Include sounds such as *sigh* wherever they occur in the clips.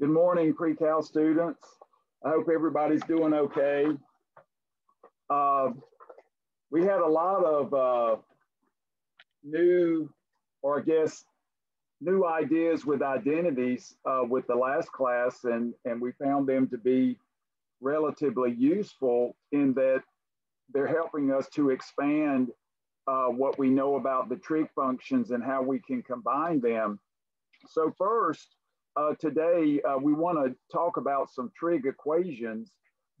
Good morning, pre-cal students. I hope everybody's doing okay. Uh, we had a lot of uh, new, or I guess, new ideas with identities uh, with the last class, and, and we found them to be relatively useful in that they're helping us to expand uh, what we know about the trig functions and how we can combine them. So first, uh, today uh, we want to talk about some trig equations,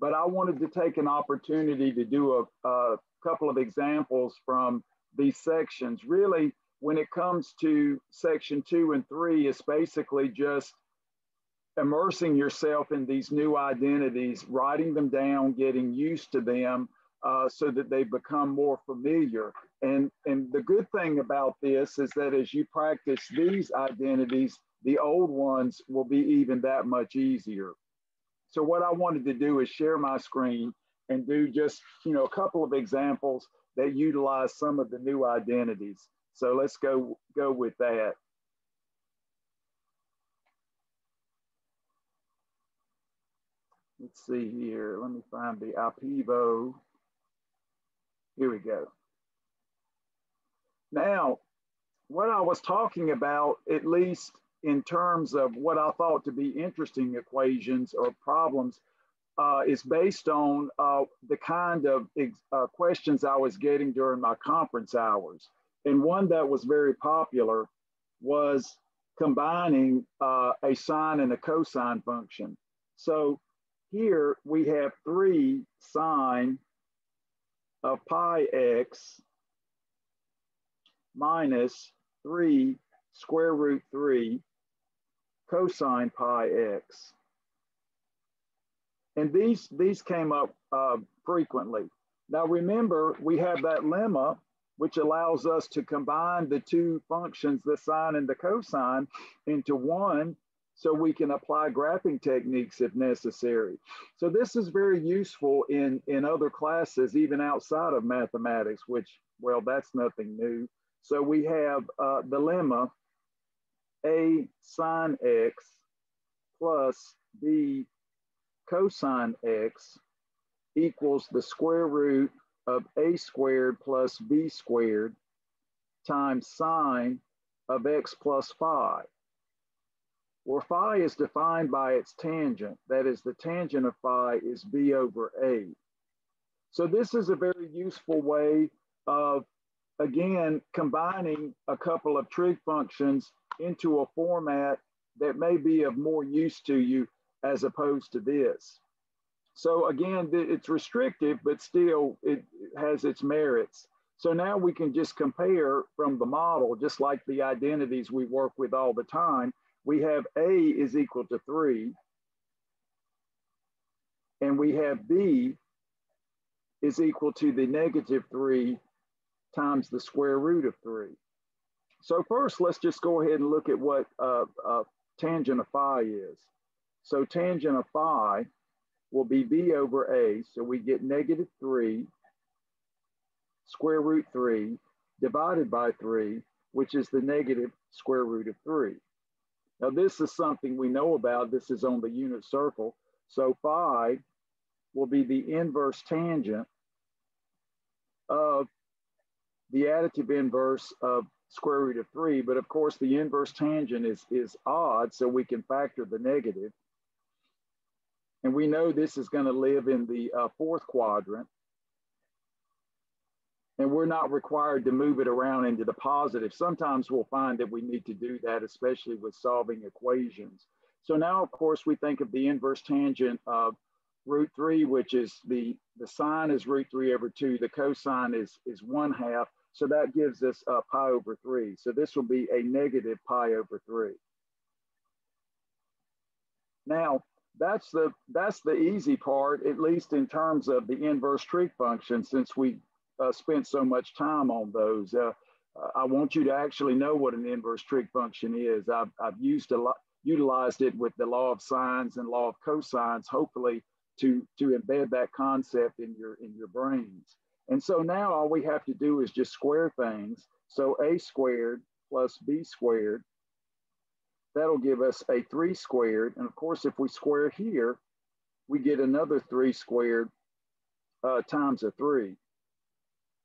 but I wanted to take an opportunity to do a, a couple of examples from these sections. Really, when it comes to section two and three, it's basically just immersing yourself in these new identities, writing them down, getting used to them uh, so that they become more familiar. And, and the good thing about this is that as you practice these identities, the old ones will be even that much easier. So what I wanted to do is share my screen and do just, you know, a couple of examples that utilize some of the new identities. So let's go, go with that. Let's see here. Let me find the IPEVO. Here we go. Now, what I was talking about, at least in terms of what I thought to be interesting equations or problems uh, is based on uh, the kind of uh, questions I was getting during my conference hours. And one that was very popular was combining uh, a sine and a cosine function. So here we have three sine of pi x minus three square root three cosine pi x. And these, these came up uh, frequently. Now remember, we have that lemma, which allows us to combine the two functions, the sine and the cosine, into one so we can apply graphing techniques if necessary. So this is very useful in, in other classes, even outside of mathematics, which, well, that's nothing new. So we have uh, the lemma a sine x plus b cosine x equals the square root of a squared plus b squared times sine of x plus phi, where phi is defined by its tangent. That is, the tangent of phi is b over a. So this is a very useful way of, again, combining a couple of trig functions into a format that may be of more use to you as opposed to this. So again, it's restrictive, but still it has its merits. So now we can just compare from the model, just like the identities we work with all the time. We have A is equal to three, and we have B is equal to the negative three times the square root of three. So first, let's just go ahead and look at what uh, uh, tangent of phi is. So tangent of phi will be b over a. So we get negative 3 square root 3 divided by 3, which is the negative square root of 3. Now this is something we know about. This is on the unit circle. So phi will be the inverse tangent of the additive inverse of square root of three, but of course the inverse tangent is, is odd, so we can factor the negative. And we know this is gonna live in the uh, fourth quadrant. And we're not required to move it around into the positive. Sometimes we'll find that we need to do that, especially with solving equations. So now, of course, we think of the inverse tangent of root three, which is the, the sine is root three over two, the cosine is, is one half, so that gives us uh, pi over three. So this will be a negative pi over three. Now, that's the, that's the easy part, at least in terms of the inverse trig function, since we uh, spent so much time on those. Uh, I want you to actually know what an inverse trig function is. I've, I've used a lot, utilized it with the law of sines and law of cosines, hopefully to, to embed that concept in your, in your brains. And so now all we have to do is just square things. So a squared plus b squared that'll give us a three squared. And of course, if we square here, we get another three squared uh, times a three.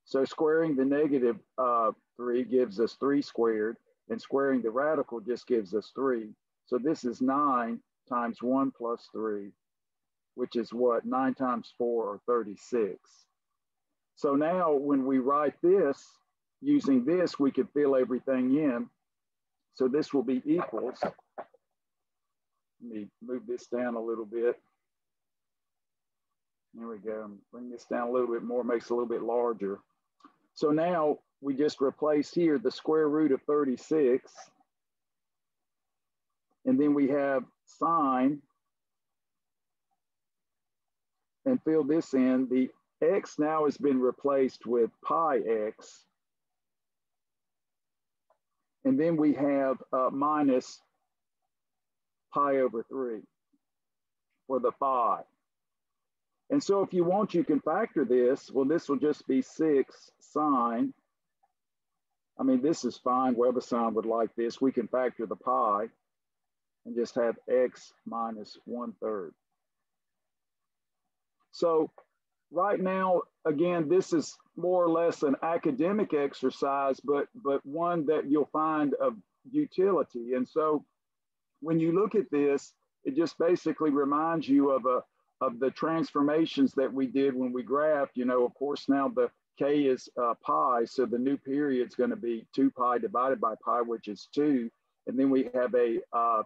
So squaring the negative uh, three gives us three squared and squaring the radical just gives us three. So this is nine times one plus three, which is what, nine times four or 36. So now when we write this, using this, we could fill everything in. So this will be equals. Let me move this down a little bit. There we go. Bring this down a little bit more, makes it a little bit larger. So now we just replace here the square root of 36. And then we have sine and fill this in. The x now has been replaced with pi x. And then we have uh, minus pi over 3 for the phi. And so if you want, you can factor this. Well, this will just be 6 sine. I mean, this is fine. WebAssign would like this. We can factor the pi and just have x minus 1 third. So right now, again, this is more or less an academic exercise, but, but one that you'll find of utility. And so when you look at this, it just basically reminds you of a, of the transformations that we did when we graphed, you know, of course, now the k is uh, pi, so the new period is going to be 2 pi divided by pi, which is 2. And then we have a uh,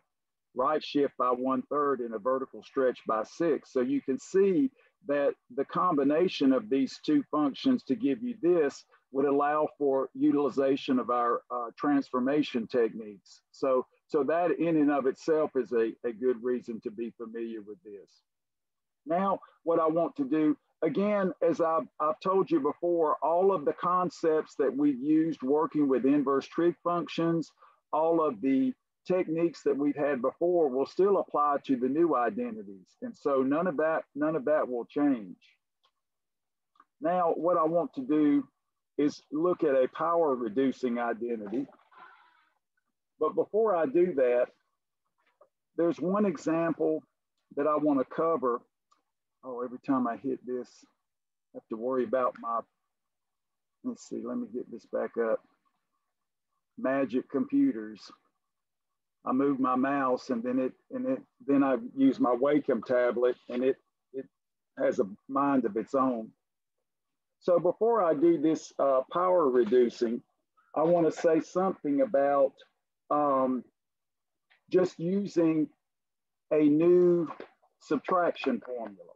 right shift by one third and a vertical stretch by 6. So you can see that the combination of these two functions to give you this would allow for utilization of our uh, transformation techniques. So, so that in and of itself is a, a good reason to be familiar with this. Now, what I want to do, again, as I've, I've told you before, all of the concepts that we've used working with inverse trig functions, all of the techniques that we've had before will still apply to the new identities. And so none of that, none of that will change. Now, what I want to do is look at a power reducing identity. But before I do that, there's one example that I want to cover oh, every time I hit this, I have to worry about my, let's see, let me get this back up. Magic computers. I move my mouse and then it, and it, then I use my Wacom tablet and it, it has a mind of its own. So before I do this uh, power reducing, I want to say something about um, just using a new subtraction formula.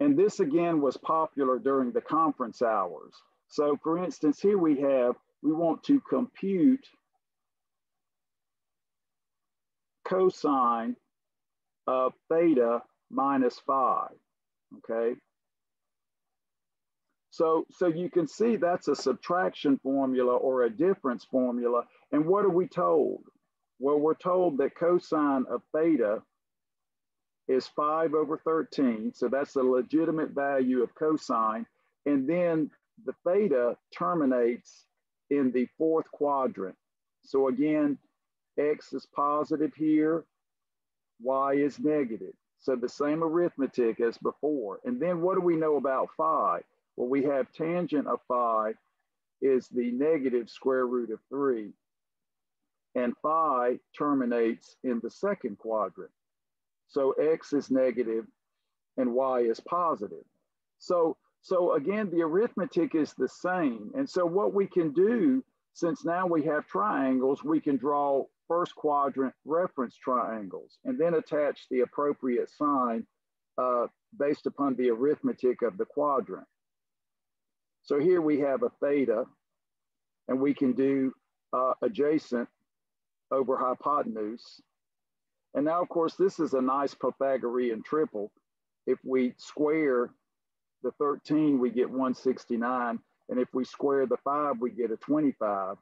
And this again was popular during the conference hours. So for instance, here we have, we want to compute cosine of theta minus phi, okay? So, so you can see that's a subtraction formula or a difference formula. And what are we told? Well, we're told that cosine of theta is 5 over 13. So that's the legitimate value of cosine. And then the theta terminates in the fourth quadrant. So again, x is positive here, y is negative. So the same arithmetic as before. And then what do we know about phi? Well, we have tangent of phi is the negative square root of 3. And phi terminates in the second quadrant. So X is negative and Y is positive. So, so again, the arithmetic is the same. And so what we can do, since now we have triangles, we can draw first quadrant reference triangles and then attach the appropriate sign uh, based upon the arithmetic of the quadrant. So here we have a theta and we can do uh, adjacent over hypotenuse and now, of course, this is a nice Pythagorean triple. If we square the 13, we get 169. And if we square the five, we get a 25.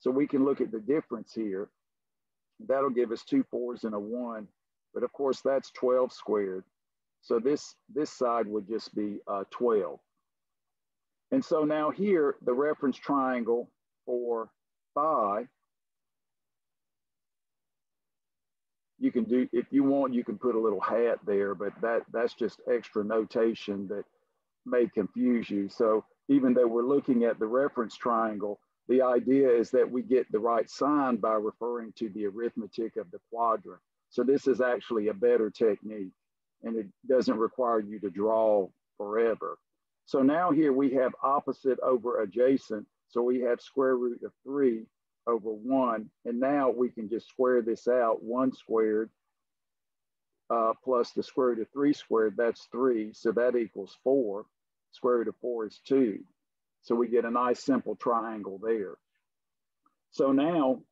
So we can look at the difference here. That'll give us two fours and a one. But of course, that's 12 squared. So this, this side would just be uh, 12. And so now here, the reference triangle for phi you can do, if you want, you can put a little hat there, but that that's just extra notation that may confuse you. So even though we're looking at the reference triangle, the idea is that we get the right sign by referring to the arithmetic of the quadrant. So this is actually a better technique and it doesn't require you to draw forever. So now here we have opposite over adjacent. So we have square root of three over one. And now we can just square this out, one squared uh, plus the square root of three squared, that's three. So that equals four. Square root of four is two. So we get a nice simple triangle there. So now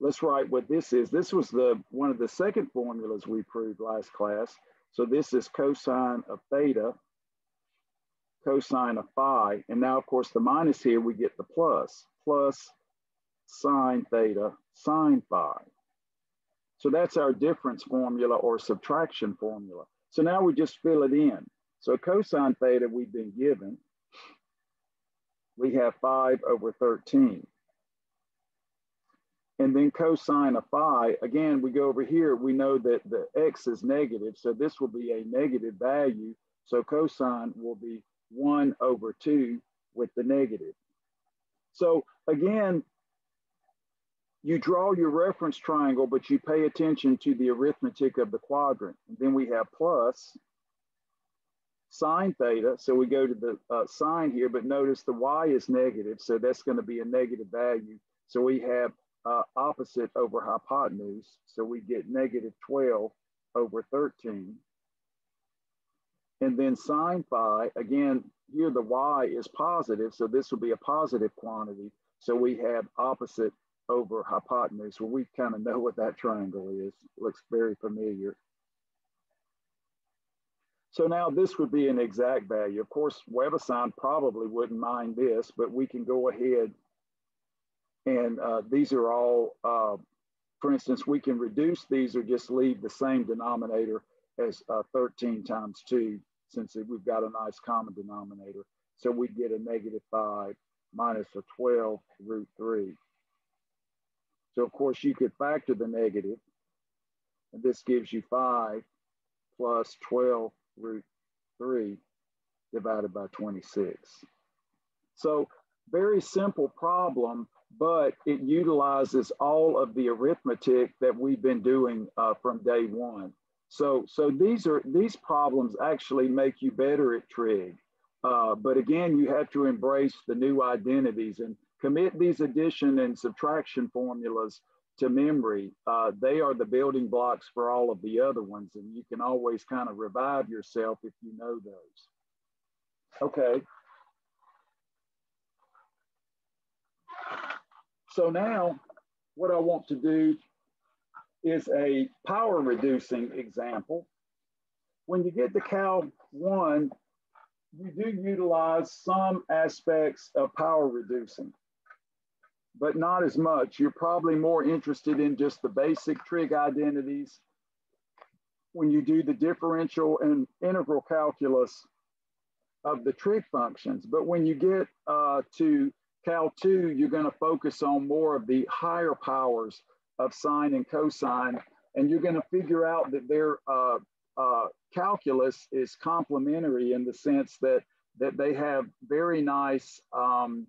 let's write what this is. This was the one of the second formulas we proved last class. So this is cosine of theta, cosine of phi. And now of course the minus here, we get the plus, plus sine theta, sine phi. So that's our difference formula or subtraction formula. So now we just fill it in. So cosine theta we've been given, we have 5 over 13. And then cosine of phi, again, we go over here, we know that the x is negative, so this will be a negative value. So cosine will be 1 over 2 with the negative. So again, you draw your reference triangle, but you pay attention to the arithmetic of the quadrant. And then we have plus sine theta. So we go to the uh, sine here, but notice the y is negative. So that's going to be a negative value. So we have uh, opposite over hypotenuse. So we get negative 12 over 13. And then sine phi, again, here the y is positive. So this will be a positive quantity. So we have opposite over hypotenuse. Well, we kind of know what that triangle is. Looks very familiar. So now this would be an exact value. Of course, WebAssign probably wouldn't mind this, but we can go ahead and uh, these are all, uh, for instance, we can reduce these or just leave the same denominator as uh, 13 times 2 since we've got a nice common denominator. So we get a negative 5 minus a 12 root 3. So of course you could factor the negative, and this gives you 5 plus 12 root 3 divided by 26. So very simple problem, but it utilizes all of the arithmetic that we've been doing uh, from day one. So, so these are these problems actually make you better at trig. Uh, but again, you have to embrace the new identities and commit these addition and subtraction formulas to memory. Uh, they are the building blocks for all of the other ones, and you can always kind of revive yourself if you know those. Okay. So now what I want to do is a power reducing example. When you get to Cal 1, you do utilize some aspects of power reducing but not as much. You're probably more interested in just the basic trig identities when you do the differential and integral calculus of the trig functions. But when you get uh, to Cal 2, you're going to focus on more of the higher powers of sine and cosine, and you're going to figure out that their uh, uh, calculus is complementary in the sense that, that they have very nice um,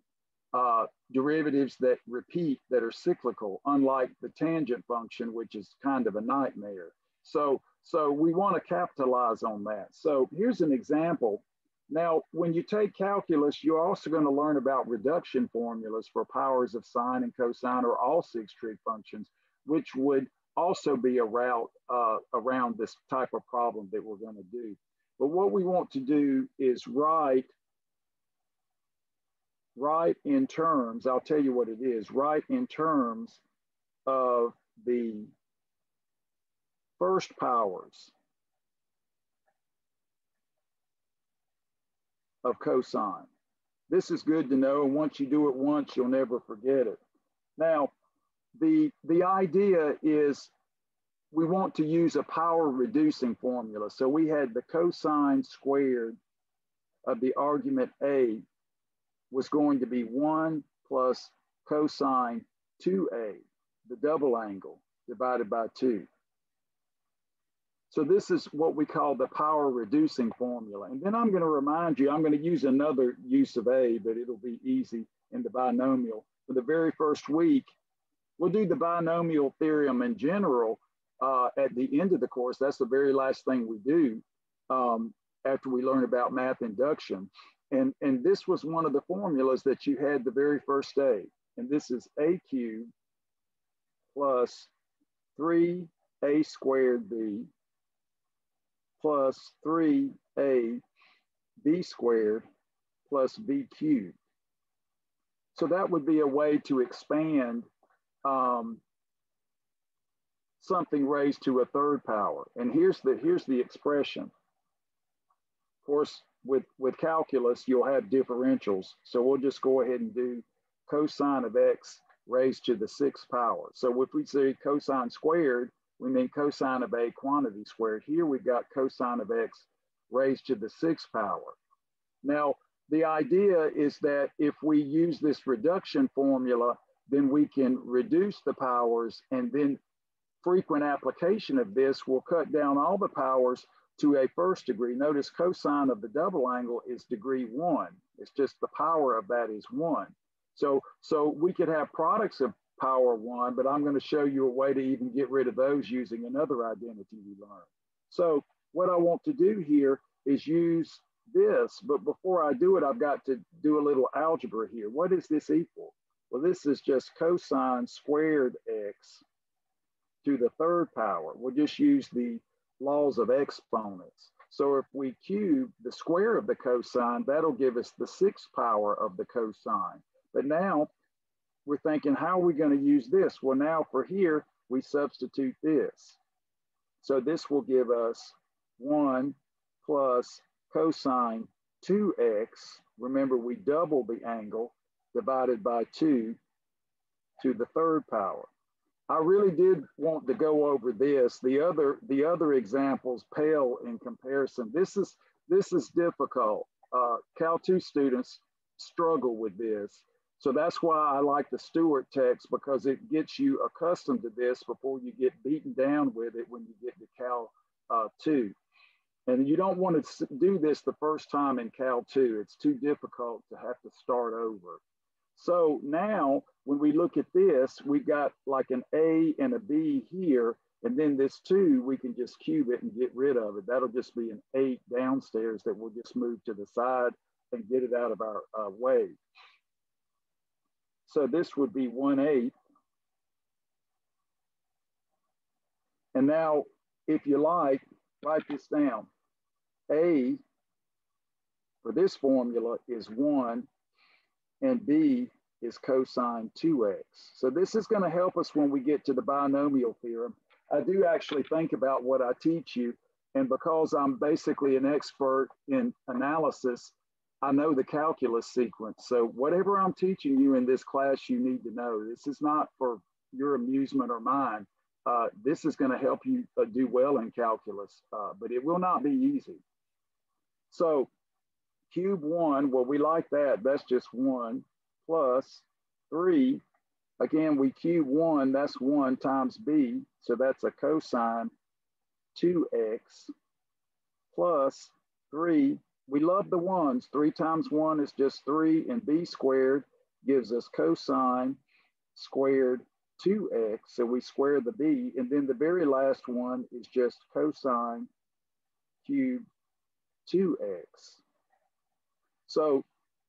uh, derivatives that repeat that are cyclical, unlike the tangent function, which is kind of a nightmare. So, so we want to capitalize on that. So here's an example. Now, when you take calculus, you're also going to learn about reduction formulas for powers of sine and cosine or all six trig functions, which would also be a route uh, around this type of problem that we're going to do. But what we want to do is write write in terms, I'll tell you what it is, right in terms of the first powers of cosine. This is good to know. And once you do it once, you'll never forget it. Now, the, the idea is we want to use a power reducing formula. So we had the cosine squared of the argument A was going to be 1 plus cosine 2a, the double angle. divided by 2. So this is what we call the power reducing formula. And then I'm going to remind you, I'm going to use another use of A, but it'll be easy in the binomial. For the very first week, we'll do the binomial theorem in general uh, at the end of the course. That's the very last thing we do um, after we learn about math induction. And, and this was one of the formulas that you had the very first day. And this is a cubed plus 3a squared b plus 3a b squared plus b cubed. So that would be a way to expand um, something raised to a third power. And here's the, here's the expression. Of course, with, with calculus, you'll have differentials. So we'll just go ahead and do cosine of x raised to the sixth power. So if we say cosine squared, we mean cosine of a quantity squared. Here we've got cosine of x raised to the sixth power. Now, the idea is that if we use this reduction formula, then we can reduce the powers and then frequent application of this will cut down all the powers to a first degree. Notice cosine of the double angle is degree one. It's just the power of that is one. So, so we could have products of power one, but I'm going to show you a way to even get rid of those using another identity we learned. So what I want to do here is use this, but before I do it, I've got to do a little algebra here. What is this equal? Well, this is just cosine squared x to the third power. We'll just use the laws of exponents. So if we cube the square of the cosine, that'll give us the sixth power of the cosine. But now we're thinking, how are we going to use this? Well, now for here, we substitute this. So this will give us 1 plus cosine 2x. Remember, we double the angle divided by 2 to the third power. I really did want to go over this. The other, the other examples pale in comparison. This is, this is difficult. Uh, Cal 2 students struggle with this. So that's why I like the Stewart text because it gets you accustomed to this before you get beaten down with it when you get to Cal uh, 2. And you don't want to do this the first time in Cal 2. It's too difficult to have to start over. So now when we look at this, we've got like an A and a B here, and then this two, we can just cube it and get rid of it. That'll just be an eight downstairs that we'll just move to the side and get it out of our uh, way. So this would be one eighth. And now, if you like, write this down. A for this formula is one and B is cosine 2x. So this is going to help us when we get to the binomial theorem. I do actually think about what I teach you, and because I'm basically an expert in analysis, I know the calculus sequence. So whatever I'm teaching you in this class, you need to know. This is not for your amusement or mine. Uh, this is going to help you uh, do well in calculus, uh, but it will not be easy. So cube one, well, we like that. That's just one plus three. Again, we cube one, that's one times b. So that's a cosine 2x plus three. We love the ones. Three times one is just three and b squared gives us cosine squared 2x. So we square the b. And then the very last one is just cosine cubed 2x. So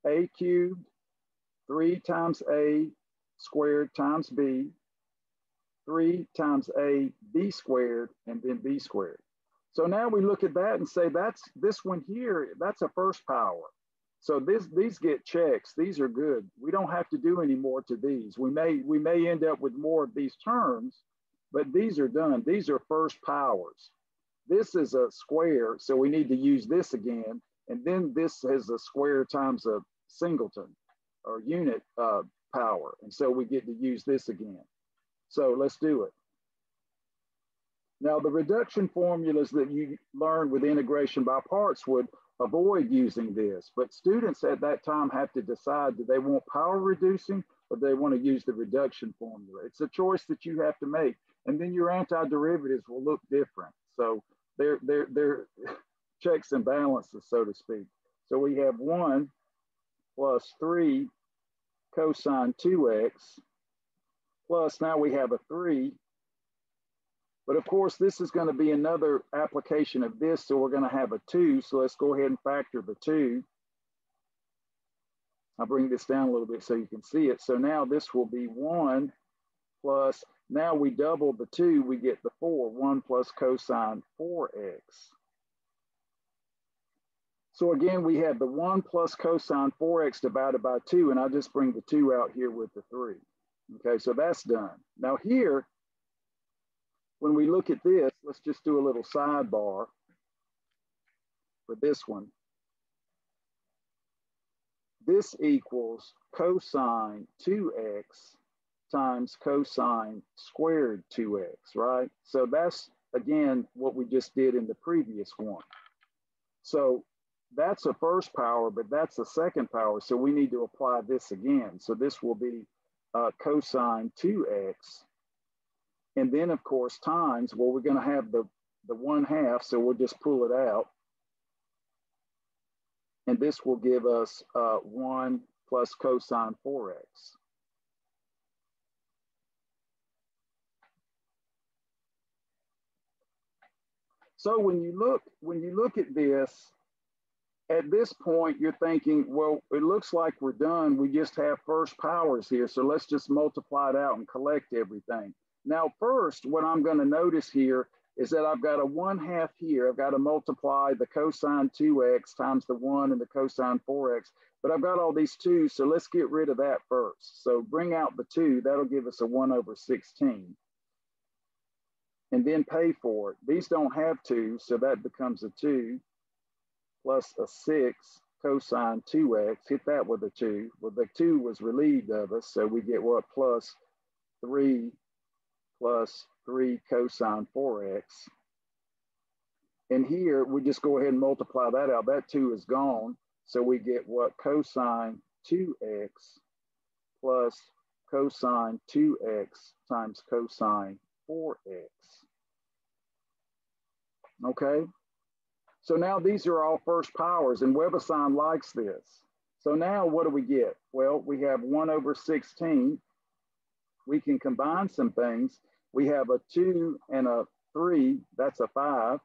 a cubed, 3 times a squared times b, 3 times a b squared, and then b squared. So now we look at that and say that's this one here, that's a first power. So this, these get checks. These are good. We don't have to do any more to these. We may, we may end up with more of these terms, but these are done. These are first powers. This is a square, so we need to use this again. And then this has a square times a singleton or unit uh, power. And so we get to use this again. So let's do it. Now the reduction formulas that you learned with integration by parts would avoid using this, but students at that time have to decide do they want power reducing or they want to use the reduction formula. It's a choice that you have to make. and then your antiderivatives will look different. So they're, they're, they're checks and balances, so to speak. So we have one plus three cosine 2x plus now we have a three. But of course, this is going to be another application of this. So we're going to have a two. So let's go ahead and factor the two. I'll bring this down a little bit so you can see it. So now this will be one plus, now we double the two, we get the four, one plus cosine 4x. So again, we have the one plus cosine 4x divided by two, and I just bring the two out here with the three. Okay, so that's done. Now here, when we look at this, let's just do a little sidebar for this one this equals cosine 2x times cosine squared 2x, right? So that's, again, what we just did in the previous one. So that's a first power, but that's a second power. So we need to apply this again. So this will be uh, cosine 2x. And then, of course, times, well, we're going to have the, the 1 half, so we'll just pull it out. And this will give us uh, 1 plus cosine 4x. So when you look when you look at this, at this point you're thinking, well, it looks like we're done. We just have first powers here, so let's just multiply it out and collect everything. Now, first, what I'm going to notice here is that I've got a one half here. I've got to multiply the cosine 2x times the one and the cosine 4x, but I've got all these two, so let's get rid of that first. So bring out the two, that'll give us a one over 16. And then pay for it. These don't have two, so that becomes a two plus a six cosine 2x, hit that with a two. Well, the two was relieved of us, so we get what, plus three plus 3 cosine 4x. And here we just go ahead and multiply that out. That 2 is gone. So we get what cosine 2x plus cosine 2x times cosine 4x. Okay? So now these are all first powers and WebAssign likes this. So now what do we get? Well, we have 1 over 16. We can combine some things we have a two and a three, that's a five.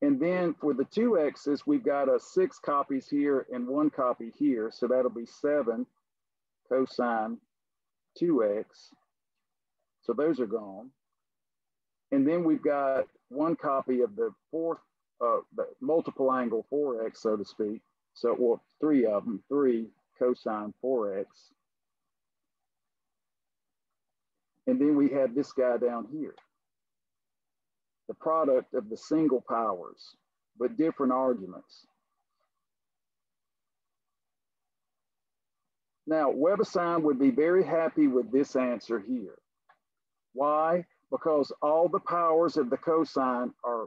And then for the two X's, we've got a six copies here and one copy here. So that'll be seven cosine 2x. So those are gone. And then we've got one copy of the fourth, uh, the multiple angle 4x, so to speak. So, well, three of them, three cosine 4x. And then we have this guy down here, the product of the single powers, but different arguments. Now, WebAssign would be very happy with this answer here. Why? Because all the powers of the cosine are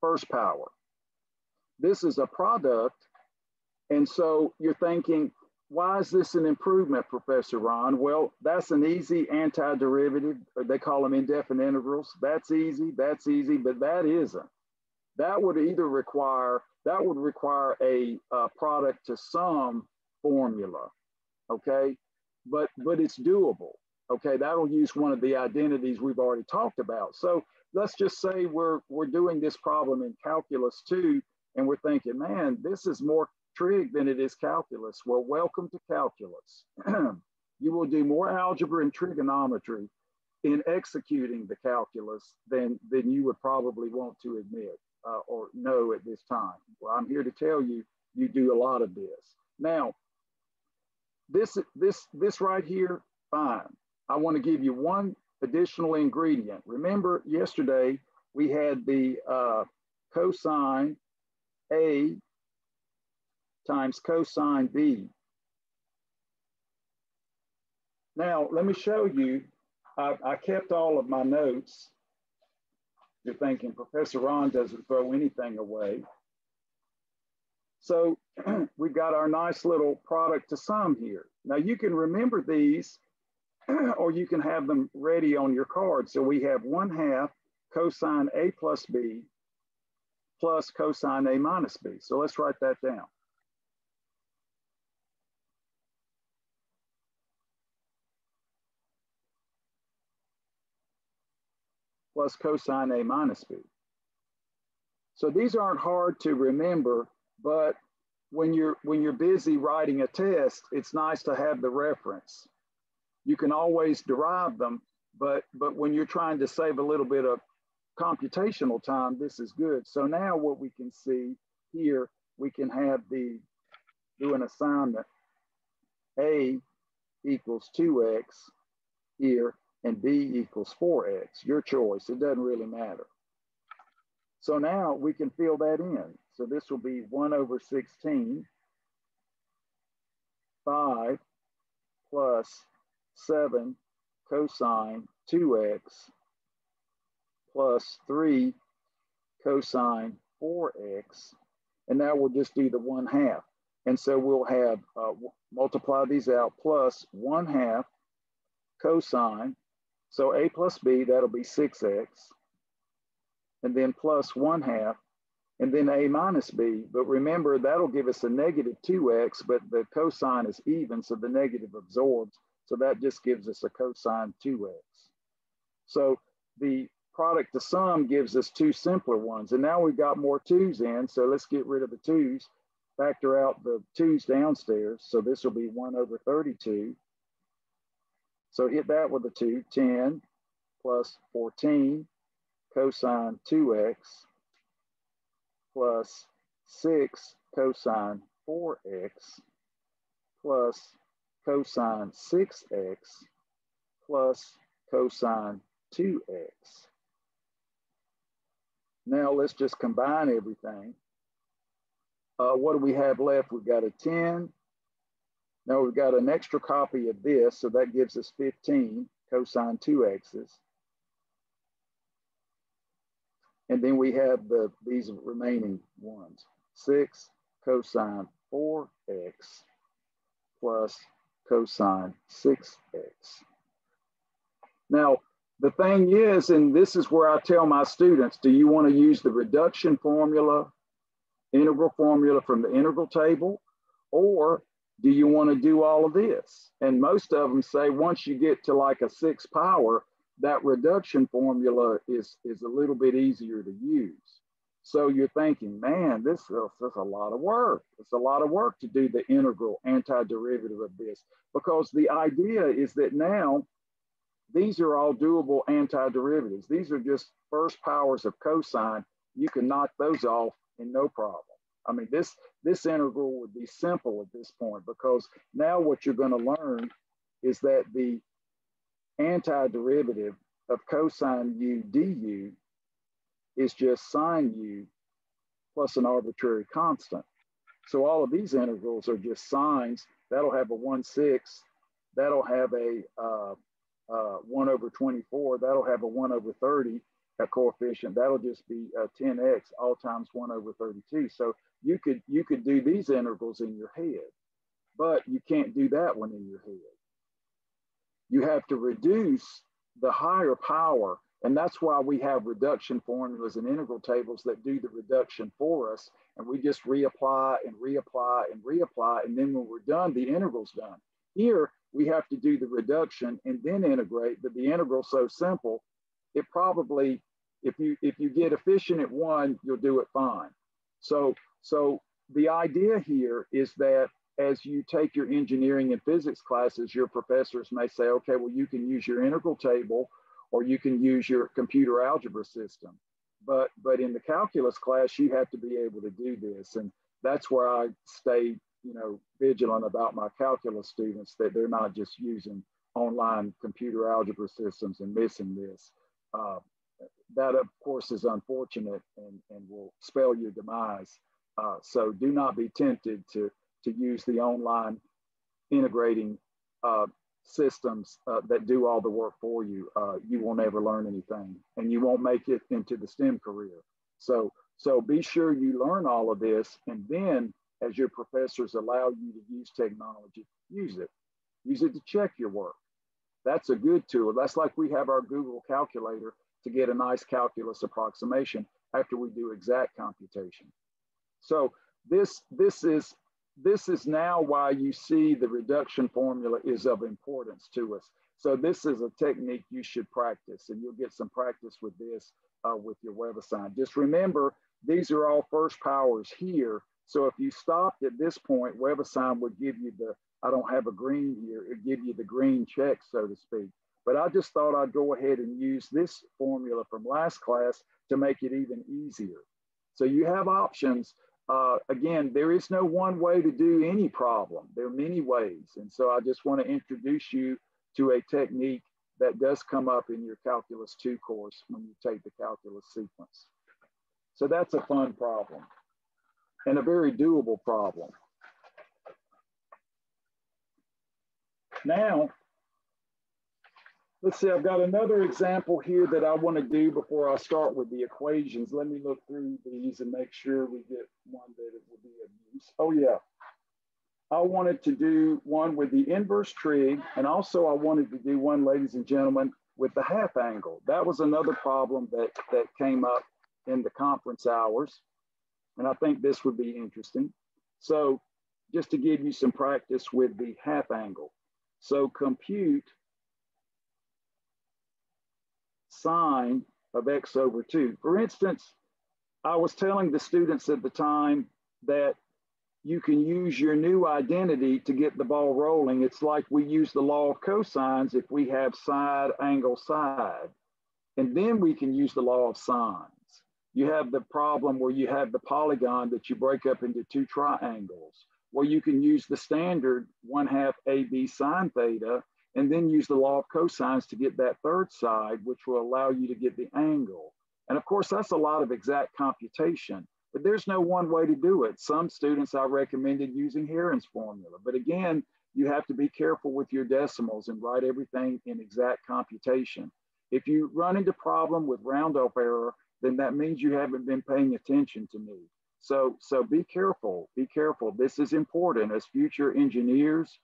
first power. This is a product. And so you're thinking, why is this an improvement, Professor Ron? Well, that's an easy antiderivative. They call them indefinite integrals. That's easy, that's easy, but that isn't. That would either require, that would require a, a product to sum formula, okay? But, but it's doable, okay? That'll use one of the identities we've already talked about. So let's just say we're, we're doing this problem in calculus two, and we're thinking, man, this is more trig than it is calculus. Well, welcome to calculus. *clears throat* you will do more algebra and trigonometry in executing the calculus than, than you would probably want to admit uh, or know at this time. Well, I'm here to tell you, you do a lot of this. Now, this, this, this right here, fine. I want to give you one additional ingredient. Remember yesterday we had the uh, cosine A times cosine B. Now, let me show you, I, I kept all of my notes. You're thinking Professor Ron doesn't throw anything away. So *clears throat* we've got our nice little product to sum here. Now you can remember these *clears throat* or you can have them ready on your card. So we have one half cosine A plus B plus cosine A minus B. So let's write that down. Plus cosine A minus B. So these aren't hard to remember, but when you're when you're busy writing a test, it's nice to have the reference. You can always derive them, but but when you're trying to save a little bit of computational time, this is good. So now what we can see here, we can have the do an assignment A equals 2x here and B equals 4x, your choice. It doesn't really matter. So now we can fill that in. So this will be 1 over 16, 5 plus 7 cosine 2x plus 3 cosine 4x. And now we'll just do the 1 half. And so we'll have, uh, multiply these out, plus 1 half cosine. So a plus b, that'll be 6x and then plus one half, and then a minus b. But remember, that'll give us a negative 2x, but the cosine is even, so the negative absorbs. So that just gives us a cosine 2x. So the product to sum gives us two simpler ones. And now we've got more twos in, so let's get rid of the twos, factor out the twos downstairs. So this will be 1 over 32. So hit that with a 2, 10 plus 14 cosine 2x plus 6 cosine 4x plus cosine 6x plus cosine 2x. Now let's just combine everything. Uh, what do we have left? We've got a 10. Now we've got an extra copy of this, so that gives us 15 cosine 2x's. And then we have the these remaining ones. 6 cosine 4x plus cosine 6x. Now, the thing is, and this is where I tell my students, do you want to use the reduction formula, integral formula from the integral table, or do you want to do all of this? And most of them say once you get to like a six power, that reduction formula is, is a little bit easier to use. So you're thinking, man, this is, a lot of work. It's a lot of work to do the integral antiderivative of this because the idea is that now these are all doable antiderivatives. These are just first powers of cosine. You can knock those off and no problem. I mean, this, this integral would be simple at this point because now what you're going to learn is that the antiderivative of cosine u du is just sine u plus an arbitrary constant. So all of these integrals are just sines. That'll have a 1 6. That'll have a uh, uh, 1 over 24. That'll have a 1 over 30 a coefficient. That'll just be uh, 10x all times 1 over 32. So you could, you could do these integrals in your head, but you can't do that one in your head you have to reduce the higher power. And that's why we have reduction formulas and integral tables that do the reduction for us. And we just reapply and reapply and reapply. And then when we're done, the integral's done. Here, we have to do the reduction and then integrate, but the integral's so simple, it probably, if you if you get efficient at one, you'll do it fine. So, so the idea here is that as you take your engineering and physics classes, your professors may say, okay, well, you can use your integral table or you can use your computer algebra system. But, but in the calculus class, you have to be able to do this. And that's where I stay, you know, vigilant about my calculus students that they're not just using online computer algebra systems and missing this. Uh, that, of course, is unfortunate and, and will spell your demise. Uh, so do not be tempted to to use the online integrating uh, systems uh, that do all the work for you, uh, you will never learn anything and you won't make it into the STEM career. So, so be sure you learn all of this and then as your professors allow you to use technology, use it. Use it to check your work. That's a good tool. That's like we have our Google calculator to get a nice calculus approximation after we do exact computation. So this, this, is, this is now why you see the reduction formula is of importance to us. So this is a technique you should practice and you'll get some practice with this uh, with your WebAssign. Just remember, these are all first powers here. So if you stopped at this point, WebAssign would give you the, I don't have a green here, it'd give you the green check, so to speak. But I just thought I'd go ahead and use this formula from last class to make it even easier. So you have options. Uh, again, there is no one way to do any problem. There are many ways. And so I just want to introduce you to a technique that does come up in your Calculus 2 course when you take the calculus sequence. So that's a fun problem and a very doable problem. Now, let's see, I've got another example here that I want to do before I start with the equations. Let me look through these and make sure we get one that it will be of use. Oh yeah, I wanted to do one with the inverse trig, and also I wanted to do one, ladies and gentlemen, with the half angle. That was another problem that, that came up in the conference hours, and I think this would be interesting. So just to give you some practice with the half angle. So compute sine of x over 2. For instance, I was telling the students at the time that you can use your new identity to get the ball rolling. It's like we use the law of cosines if we have side, angle, side. And then we can use the law of sines. You have the problem where you have the polygon that you break up into two triangles, where you can use the standard one half AB sine theta, and then use the law of cosines to get that third side, which will allow you to get the angle. And of course, that's a lot of exact computation. But there's no one way to do it. Some students I recommended using Heron's formula. But again, you have to be careful with your decimals and write everything in exact computation. If you run into problem with round off error, then that means you haven't been paying attention to me. So, so be careful, be careful. This is important as future engineers,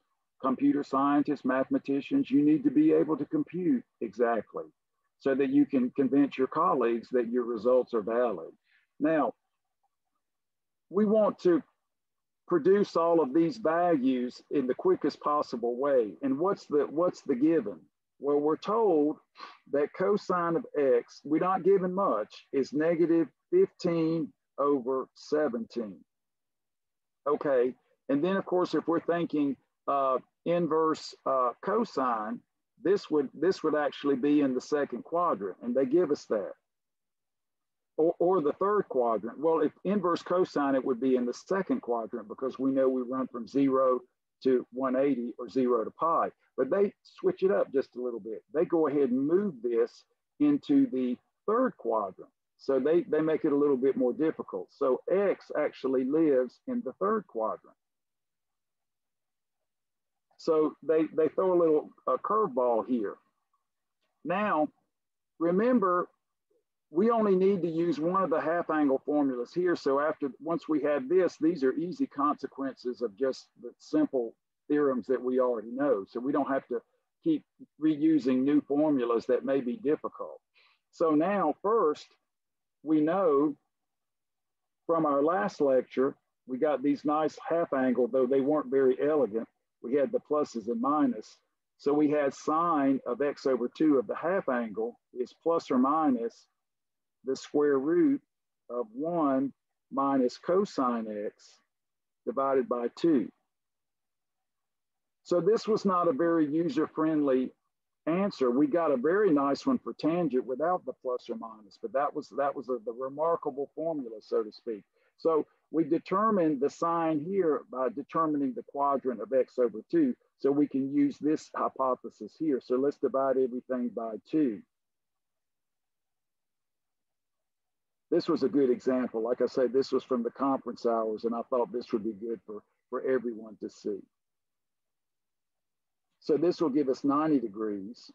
computer scientists, mathematicians, you need to be able to compute exactly so that you can convince your colleagues that your results are valid. Now, we want to produce all of these values in the quickest possible way. And what's the, what's the given? Well, we're told that cosine of x, we're not given much, is negative 15 over 17. Okay, and then of course, if we're thinking uh, inverse uh, cosine, this would, this would actually be in the second quadrant, and they give us that or, or the third quadrant. Well, if inverse cosine, it would be in the second quadrant because we know we run from zero to 180 or zero to pi, but they switch it up just a little bit. They go ahead and move this into the third quadrant. So they, they make it a little bit more difficult. So X actually lives in the third quadrant. So they, they throw a little a curveball here. Now, remember we only need to use one of the half angle formulas here. So after, once we had this, these are easy consequences of just the simple theorems that we already know. So we don't have to keep reusing new formulas that may be difficult. So now first, we know from our last lecture, we got these nice half angle, though they weren't very elegant. We had the pluses and minus. So we had sine of x over two of the half angle is plus or minus the square root of 1 minus cosine x divided by 2. So this was not a very user-friendly answer. We got a very nice one for tangent without the plus or minus, but that was that was a, the remarkable formula, so to speak. So we determined the sign here by determining the quadrant of x over 2. So we can use this hypothesis here. So let's divide everything by 2. this was a good example. Like I said, this was from the conference hours, and I thought this would be good for, for everyone to see. So this will give us 90 degrees.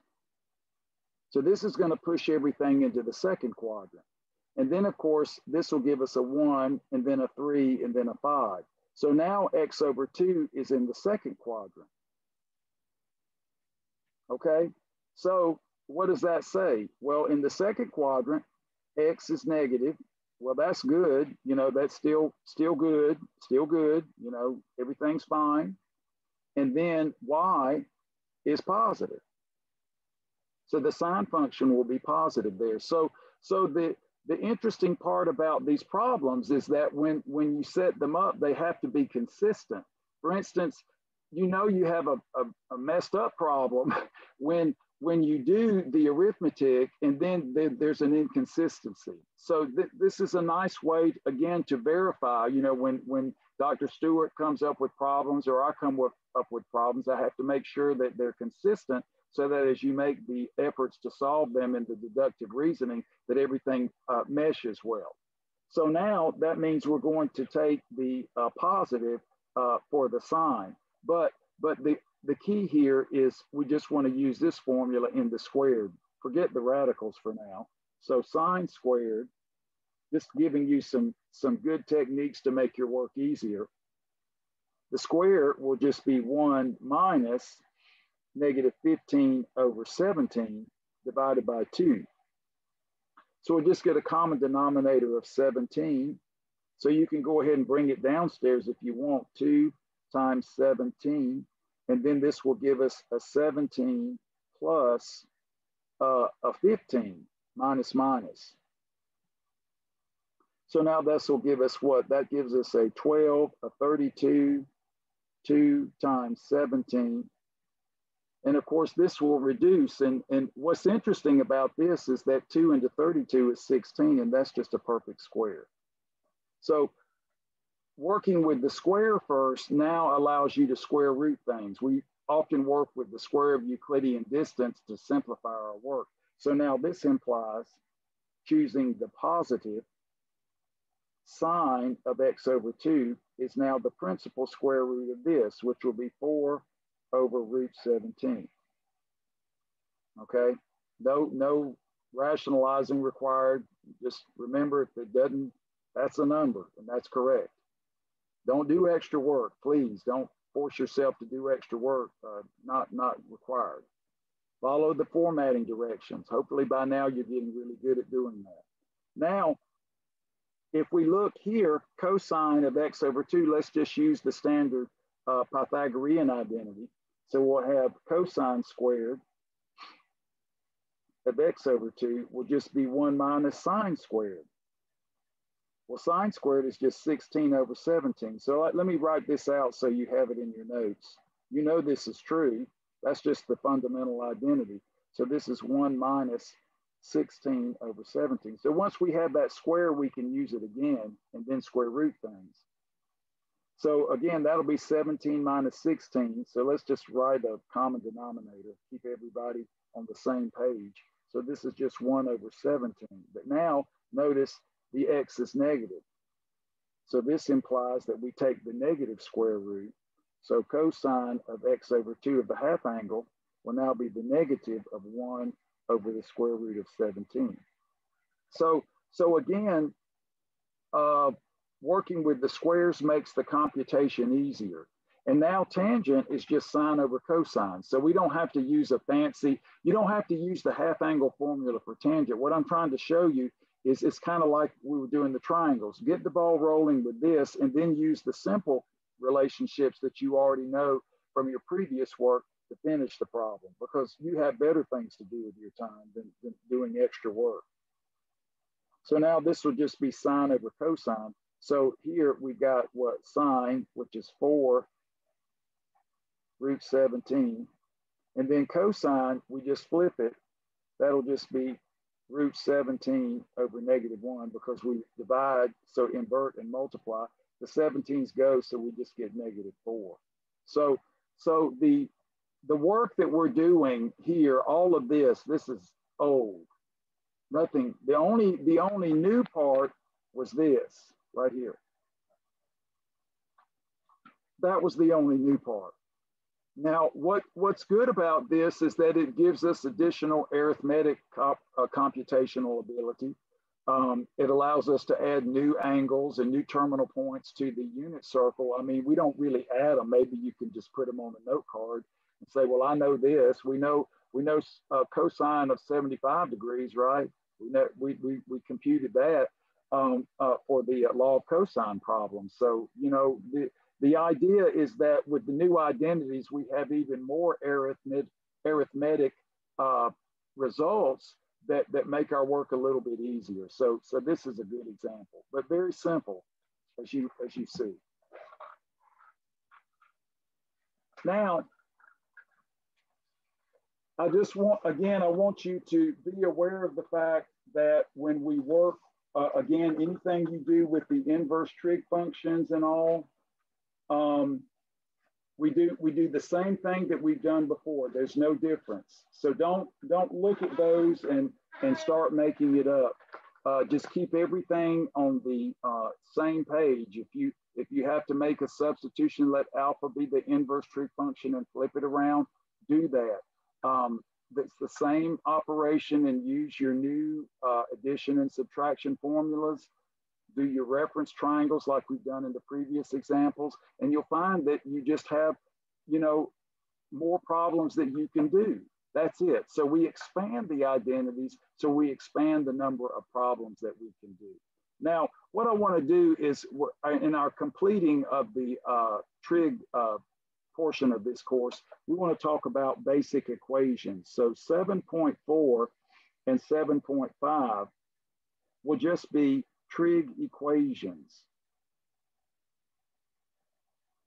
So this is going to push everything into the second quadrant. And then, of course, this will give us a 1, and then a 3, and then a 5. So now x over 2 is in the second quadrant. Okay? So what does that say? Well, in the second quadrant, X is negative. Well, that's good. You know, that's still, still good, still good. You know, everything's fine. And then Y is positive. So the sine function will be positive there. So, so the, the interesting part about these problems is that when, when you set them up, they have to be consistent. For instance, you know you have a, a, a messed up problem *laughs* when when you do the arithmetic and then there's an inconsistency. So th this is a nice way, again, to verify, you know, when, when Dr. Stewart comes up with problems or I come with, up with problems, I have to make sure that they're consistent so that as you make the efforts to solve them in the deductive reasoning, that everything uh, meshes well. So now that means we're going to take the uh, positive uh, for the sine, but, but the, the key here is we just want to use this formula in the squared. Forget the radicals for now. So sine squared, just giving you some, some good techniques to make your work easier. The square will just be one minus negative 15 over 17 divided by 2. So we'll just get a common denominator of 17. So you can go ahead and bring it downstairs if you want. 2 times 17. And then this will give us a 17 plus uh, a 15 minus minus. So now this will give us what? That gives us a 12, a 32, 2 times 17 and of course, this will reduce. And, and what's interesting about this is that 2 into 32 is 16, and that's just a perfect square. So working with the square first now allows you to square root things. We often work with the square of Euclidean distance to simplify our work. So now this implies choosing the positive sine of x over 2 is now the principal square root of this, which will be 4 over root 17. Okay, no, no rationalizing required. Just remember if it doesn't, that's a number and that's correct. Don't do extra work, please. Don't force yourself to do extra work, uh, not, not required. Follow the formatting directions. Hopefully by now you're getting really good at doing that. Now, if we look here, cosine of x over 2, let's just use the standard uh, Pythagorean identity. So we'll have cosine squared of x over 2 will just be 1 minus sine squared. Well, sine squared is just 16 over 17. So let, let me write this out so you have it in your notes. You know this is true. That's just the fundamental identity. So this is 1 minus 16 over 17. So once we have that square, we can use it again and then square root things. So again, that'll be 17 minus 16. So let's just write a common denominator, keep everybody on the same page. So this is just one over 17. But now notice the x is negative. So this implies that we take the negative square root. So cosine of x over 2 of the half angle will now be the negative of 1 over the square root of 17. So, so again, uh, working with the squares makes the computation easier. And now tangent is just sine over cosine. So we don't have to use a fancy, you don't have to use the half angle formula for tangent. What I'm trying to show you is it's kind of like we were doing the triangles. Get the ball rolling with this and then use the simple relationships that you already know from your previous work to finish the problem because you have better things to do with your time than, than doing extra work. So now this will just be sine over cosine. So here we got what sine, which is four root 17. And then cosine, we just flip it. That'll just be root 17 over negative one because we divide, so invert and multiply. The 17s go, so we just get negative four. So, so the, the work that we're doing here, all of this, this is old. Nothing, the only, the only new part was this right here. That was the only new part. Now, what, what's good about this is that it gives us additional arithmetic comp, uh, computational ability. Um, it allows us to add new angles and new terminal points to the unit circle. I mean, we don't really add them. Maybe you can just put them on a note card and say, well, I know this. We know we know uh, cosine of 75 degrees, right? We, know, we, we, we computed that um, uh, for the law of cosine problem. So, you know, the, the idea is that with the new identities, we have even more arithmetic, arithmetic uh, results that, that make our work a little bit easier. So, so this is a good example, but very simple as you, as you see. Now, I just want, again, I want you to be aware of the fact that when we work, uh, again, anything you do with the inverse trig functions and all, um, we do we do the same thing that we've done before. There's no difference. So don't don't look at those and and start making it up. Uh, just keep everything on the uh, same page. If you if you have to make a substitution, let alpha be the inverse trig function and flip it around. Do that um, that's the same operation and use your new uh, addition and subtraction formulas. Do your reference triangles like we've done in the previous examples, and you'll find that you just have, you know, more problems that you can do. That's it. So we expand the identities, so we expand the number of problems that we can do. Now, what I want to do is in our completing of the uh, trig uh, portion of this course, we want to talk about basic equations. So 7.4 and 7.5 will just be trig equations.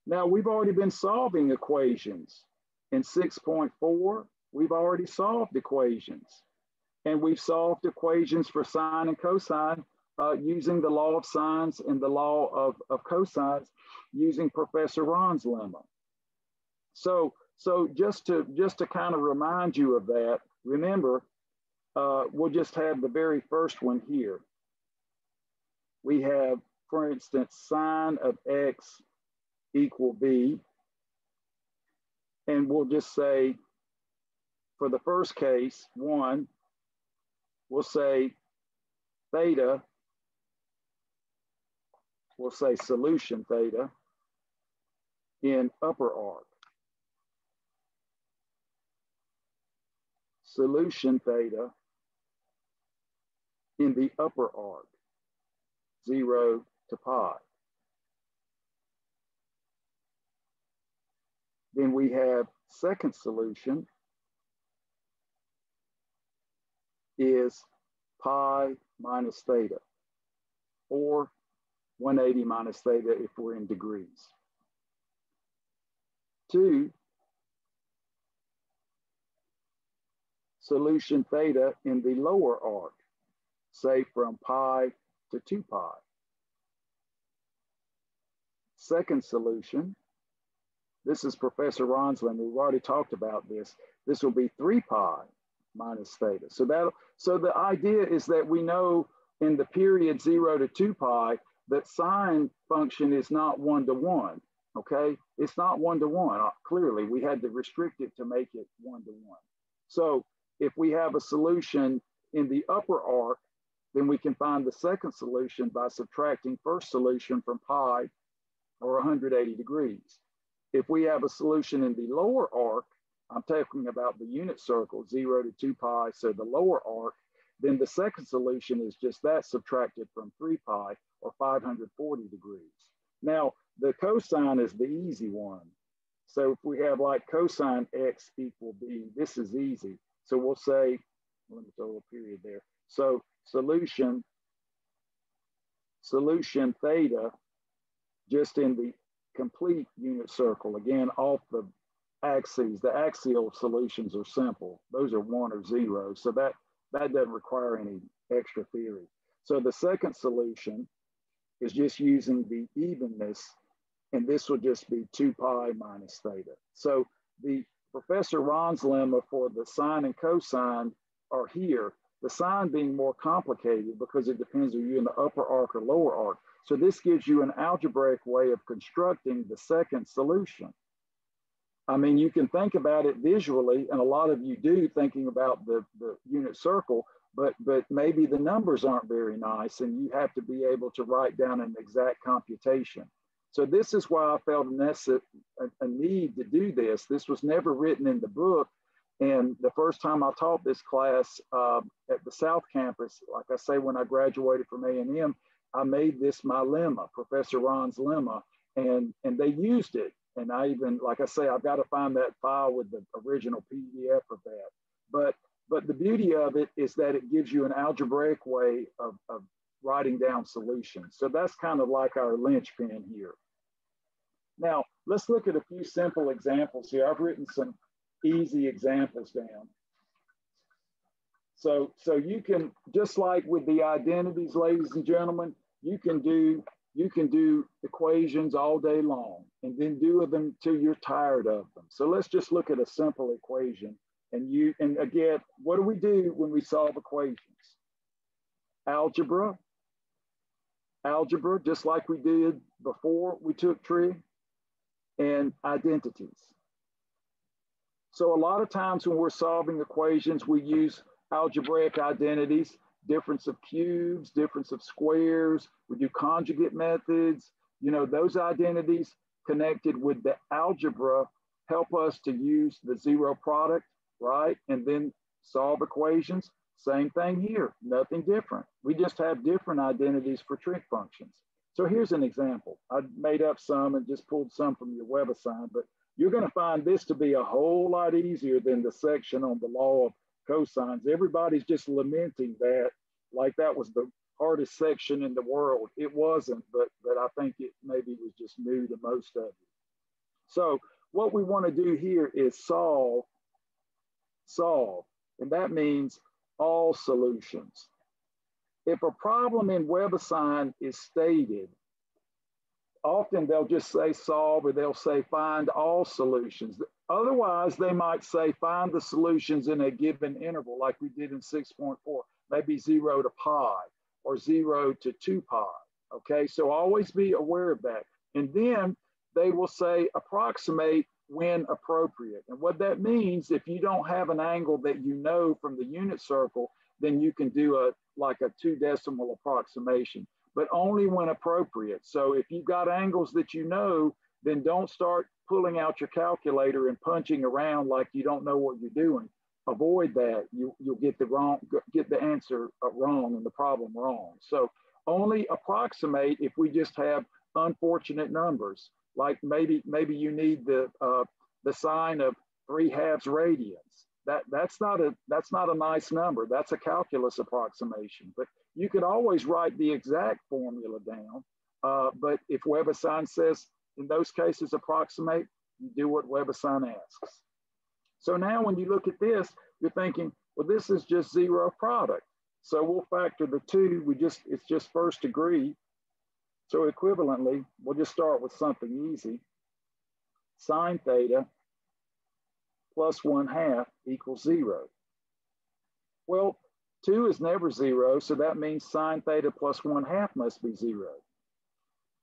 Now we've already been solving equations. In 6.4, we've already solved equations. And we've solved equations for sine and cosine uh, using the law of sines and the law of, of cosines using Professor Ron's lemma. So, so just to just to kind of remind you of that, remember, uh, we'll just have the very first one here. We have, for instance, sine of x equal b. And we'll just say, for the first case, one, we'll say theta, we'll say solution theta in upper arc. Solution theta in the upper arc, zero to pi. Then we have second solution is pi minus theta, or 180 minus theta if we're in degrees. Two solution theta in the lower arc, say from pi to 2 pi. Second solution, this is Professor Ron's lemma. We've already talked about this. This will be 3 pi minus theta. So that so the idea is that we know in the period 0 to 2 pi that sine function is not one to one. Okay, it's not one to one. Uh, clearly, we had to restrict it to make it one to one. So if we have a solution in the upper arc, then we can find the second solution by subtracting first solution from pi or 180 degrees. If we have a solution in the lower arc, I'm talking about the unit circle, zero to two pi, so the lower arc, then the second solution is just that subtracted from three pi or 540 degrees. Now, the cosine is the easy one. So if we have like cosine x equal b, this is easy. So we'll say, let me throw a period there. So solution, solution theta, just in the complete unit circle, again, off the axes, the axial solutions are simple. Those are one or zero. So that, that doesn't require any extra theory. So the second solution is just using the evenness, and this will just be 2 pi minus theta. So the Professor Ron's lemma for the sine and cosine are here. The sine being more complicated because it depends on you in the upper arc or lower arc. So this gives you an algebraic way of constructing the second solution. I mean, you can think about it visually, and a lot of you do thinking about the, the unit circle, but, but maybe the numbers aren't very nice and you have to be able to write down an exact computation. So this is why I felt a, a need to do this. This was never written in the book. And the first time I taught this class uh, at the South Campus, like I say, when I graduated from A&M, I made this my lemma, Professor Ron's lemma, and, and they used it. And I even, like I say, I've got to find that file with the original PDF of that. But, but the beauty of it is that it gives you an algebraic way of, of writing down solutions. So that's kind of like our linchpin here. Now, let's look at a few simple examples here. I've written some easy examples down. So, so you can, just like with the identities, ladies and gentlemen, you can do you can do equations all day long and then do them till you're tired of them. So let's just look at a simple equation. And you and again, what do we do when we solve equations? Algebra, algebra, just like we did before we took trig, and identities. So a lot of times when we're solving equations, we use algebraic identities, difference of cubes, difference of squares, we do conjugate methods. You know, those identities connected with the algebra help us to use the zero product, right? And then solve equations. Same thing here, nothing different. We just have different identities for trig functions. So here's an example. I made up some and just pulled some from your WebAssign, but you're going to find this to be a whole lot easier than the section on the law of cosines. Everybody's just lamenting that like that was the hardest section in the world. It wasn't, but, but I think it maybe was just new to most of you. So what we want to do here is solve, solve, and that means all solutions. If a problem in WebAssign is stated, often they'll just say solve or they'll say find all solutions. Otherwise, they might say find the solutions in a given interval like we did in 6.4, maybe zero to pi or zero to two pi. Okay, so always be aware of that. And then they will say approximate when appropriate. And what that means, if you don't have an angle that you know from the unit circle, then you can do a like a two decimal approximation but only when appropriate. So if you've got angles that you know, then don't start pulling out your calculator and punching around like you don't know what you're doing. Avoid that. You, you'll get the wrong, get the answer uh, wrong and the problem wrong. So only approximate if we just have unfortunate numbers. Like maybe maybe you need the uh, the sine of three halves radians. That that's not a that's not a nice number. That's a calculus approximation. But you could always write the exact formula down, uh, but if WebAssign says in those cases approximate, you do what WebAssign asks. So now when you look at this, you're thinking, well, this is just zero product. So we'll factor the two, we just, it's just first degree. So equivalently, we'll just start with something easy. Sine theta plus one half equals zero. Well, Two is never zero, so that means sine theta plus one half must be zero.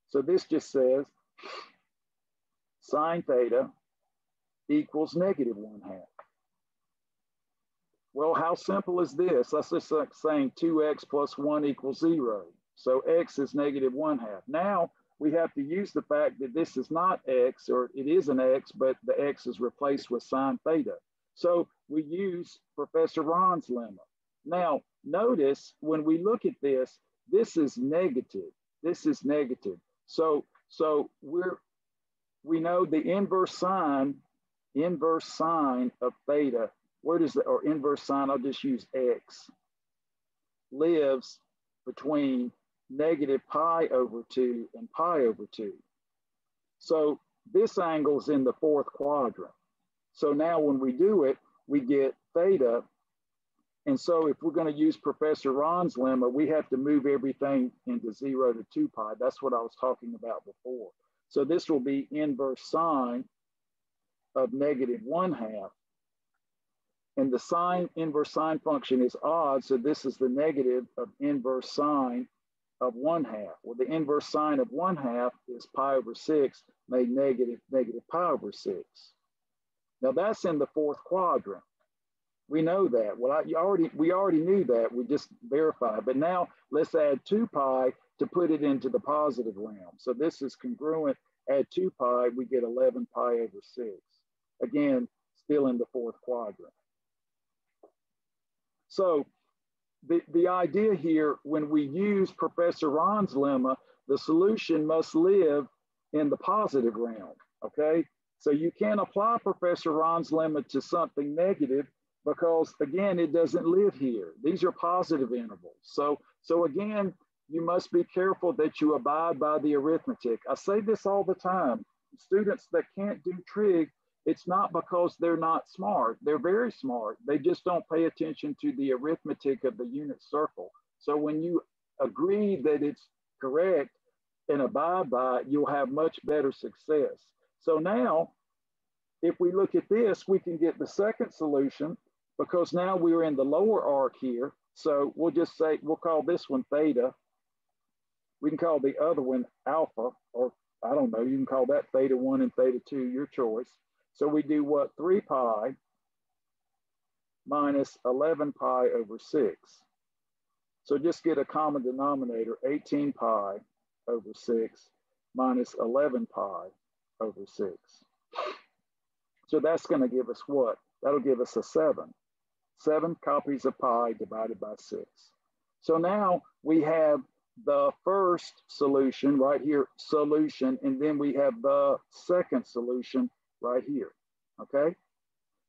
So this just says sine theta equals negative one half. Well, how simple is this? That's just like saying 2x plus 1 equals 0. So x is negative 1 half. Now we have to use the fact that this is not x, or it is an x, but the x is replaced with sine theta. So we use Professor Ron's lemma. Now, notice when we look at this, this is negative. This is negative. So, so we're, we know the inverse sine, inverse sine of theta, where does the, or inverse sine, I'll just use x, lives between negative pi over two and pi over two. So this angle is in the fourth quadrant. So now when we do it, we get theta and so if we're going to use Professor Ron's lemma, we have to move everything into zero to two pi. That's what I was talking about before. So this will be inverse sine of negative one half. And the sine inverse sine function is odd. So this is the negative of inverse sine of one half. Well, the inverse sine of one half is pi over six made negative, negative pi over six. Now that's in the fourth quadrant. We know that. Well, I, already we already knew that. We just verified. But now let's add 2 pi to put it into the positive realm. So this is congruent. Add 2 pi, we get 11 pi over 6. Again, still in the fourth quadrant. So the, the idea here, when we use Professor Ron's lemma, the solution must live in the positive realm, okay? So you can't apply Professor Ron's lemma to something negative because again, it doesn't live here. These are positive intervals. So, so again, you must be careful that you abide by the arithmetic. I say this all the time. Students that can't do trig, it's not because they're not smart. They're very smart. They just don't pay attention to the arithmetic of the unit circle. So when you agree that it's correct and abide by it, you'll have much better success. So now, if we look at this, we can get the second solution because now we're in the lower arc here. So we'll just say, we'll call this one theta we can call the other one alpha, or I don't know, you can call that theta one and theta two, your choice. So we do what, three pi minus 11 pi over six. So just get a common denominator, 18 pi over six minus 11 pi over six. So that's gonna give us what? That'll give us a seven. Seven copies of pi divided by six. So now we have the first solution right here, solution, and then we have the second solution right here, okay?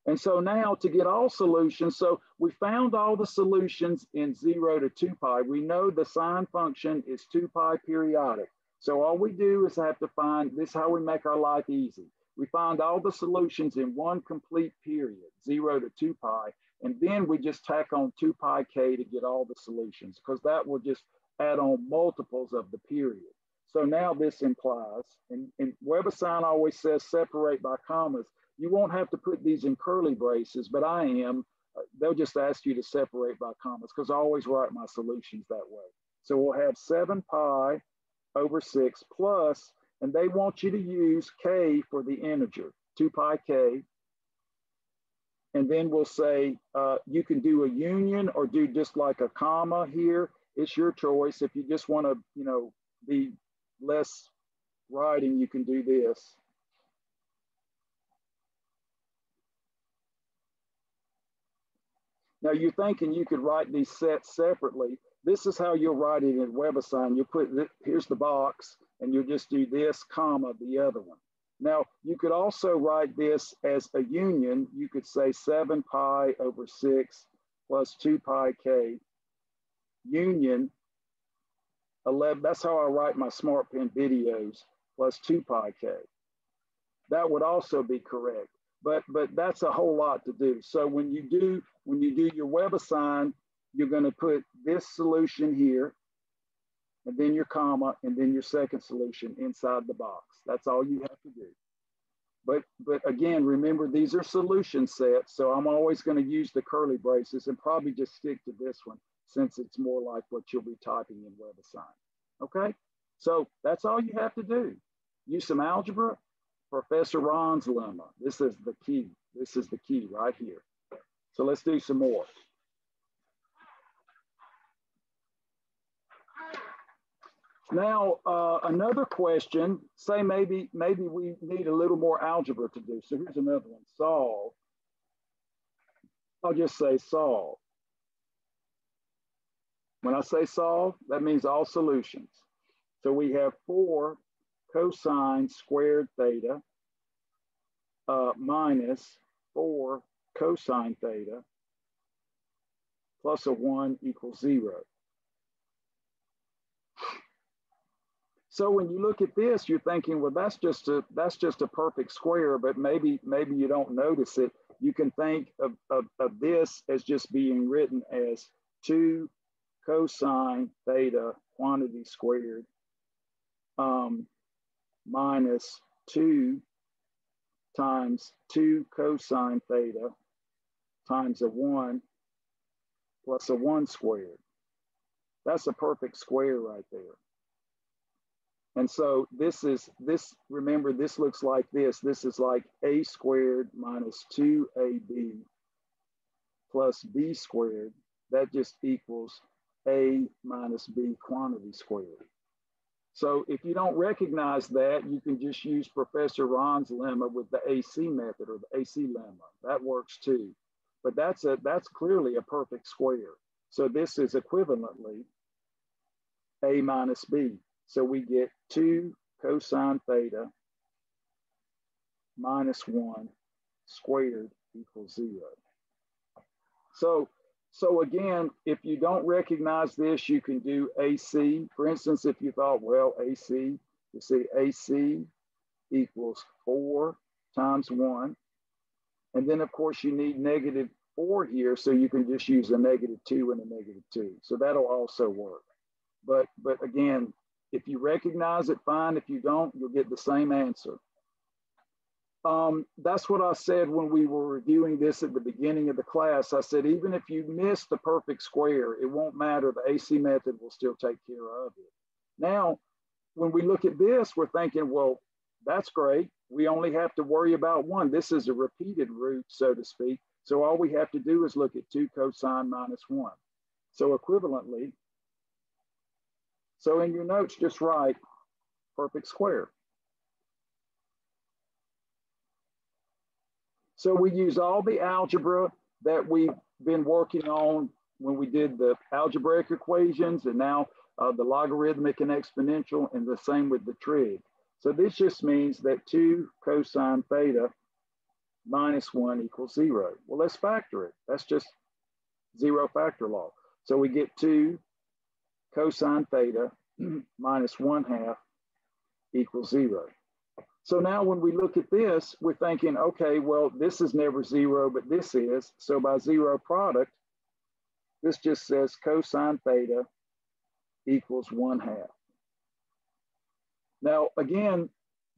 And so now to get all solutions, so we found all the solutions in zero to two pi. We know the sine function is two pi periodic. So all we do is have to find, this how we make our life easy. We find all the solutions in one complete period, zero to two pi, and then we just tack on two pi k to get all the solutions because that will just add on multiples of the period. So now this implies, and, and WebAssign always says separate by commas. You won't have to put these in curly braces, but I am. Uh, they'll just ask you to separate by commas because I always write my solutions that way. So we'll have 7 pi over 6 plus, and they want you to use k for the integer, 2 pi k. And then we'll say uh, you can do a union or do just like a comma here it's your choice. If you just want to, you know, be less writing, you can do this. Now you're thinking you could write these sets separately. This is how you'll write it in WebAssign. You put, here's the box, and you'll just do this, comma, the other one. Now, you could also write this as a union. You could say 7 pi over 6 plus 2 pi k union 11, that's how I write my smart pen videos, plus 2 pi k. That would also be correct, but, but that's a whole lot to do. So when you do, when you do your WebAssign, you're gonna put this solution here, and then your comma, and then your second solution inside the box. That's all you have to do. But, but again, remember these are solution sets, so I'm always gonna use the curly braces and probably just stick to this one since it's more like what you'll be typing in WebAssign. Okay, so that's all you have to do. Use some algebra, Professor Ron's lemma. This is the key. This is the key right here. So let's do some more. Now, uh, another question, say maybe, maybe we need a little more algebra to do. So here's another one, solve. I'll just say solve. When I say solve, that means all solutions. So we have four cosine squared theta uh, minus four cosine theta plus a one equals zero. So when you look at this, you're thinking, well, that's just a that's just a perfect square, but maybe maybe you don't notice it. You can think of, of, of this as just being written as two cosine theta quantity squared um, minus 2 times 2 cosine theta times a 1 plus a 1 squared. That's a perfect square right there. And so this is, this, remember, this looks like this. This is like a squared minus 2ab plus b squared. That just equals a minus B quantity squared. So if you don't recognize that, you can just use Professor Ron's lemma with the AC method or the AC lemma. That works too. but that's a that's clearly a perfect square. So this is equivalently a minus b. So we get 2 cosine theta minus 1 squared equals 0. So, so again, if you don't recognize this, you can do AC. For instance, if you thought, well, AC, you see AC equals 4 times 1. And then, of course, you need negative 4 here, so you can just use a negative 2 and a negative 2. So that'll also work. But, but again, if you recognize it, fine. If you don't, you'll get the same answer. Um, that's what I said when we were reviewing this at the beginning of the class. I said, even if you miss the perfect square, it won't matter. The AC method will still take care of it. Now, when we look at this, we're thinking, well, that's great. We only have to worry about one. This is a repeated root, so to speak. So all we have to do is look at 2 cosine minus 1. So equivalently, so in your notes, just write perfect square. So we use all the algebra that we've been working on when we did the algebraic equations and now uh, the logarithmic and exponential and the same with the trig. So this just means that 2 cosine theta minus 1 equals 0. Well, let's factor it. That's just zero factor law. So we get 2 cosine theta *clears throat* minus 1 half equals 0. So now when we look at this, we're thinking, okay, well, this is never zero, but this is. So by zero product, this just says cosine theta equals one half. Now, again,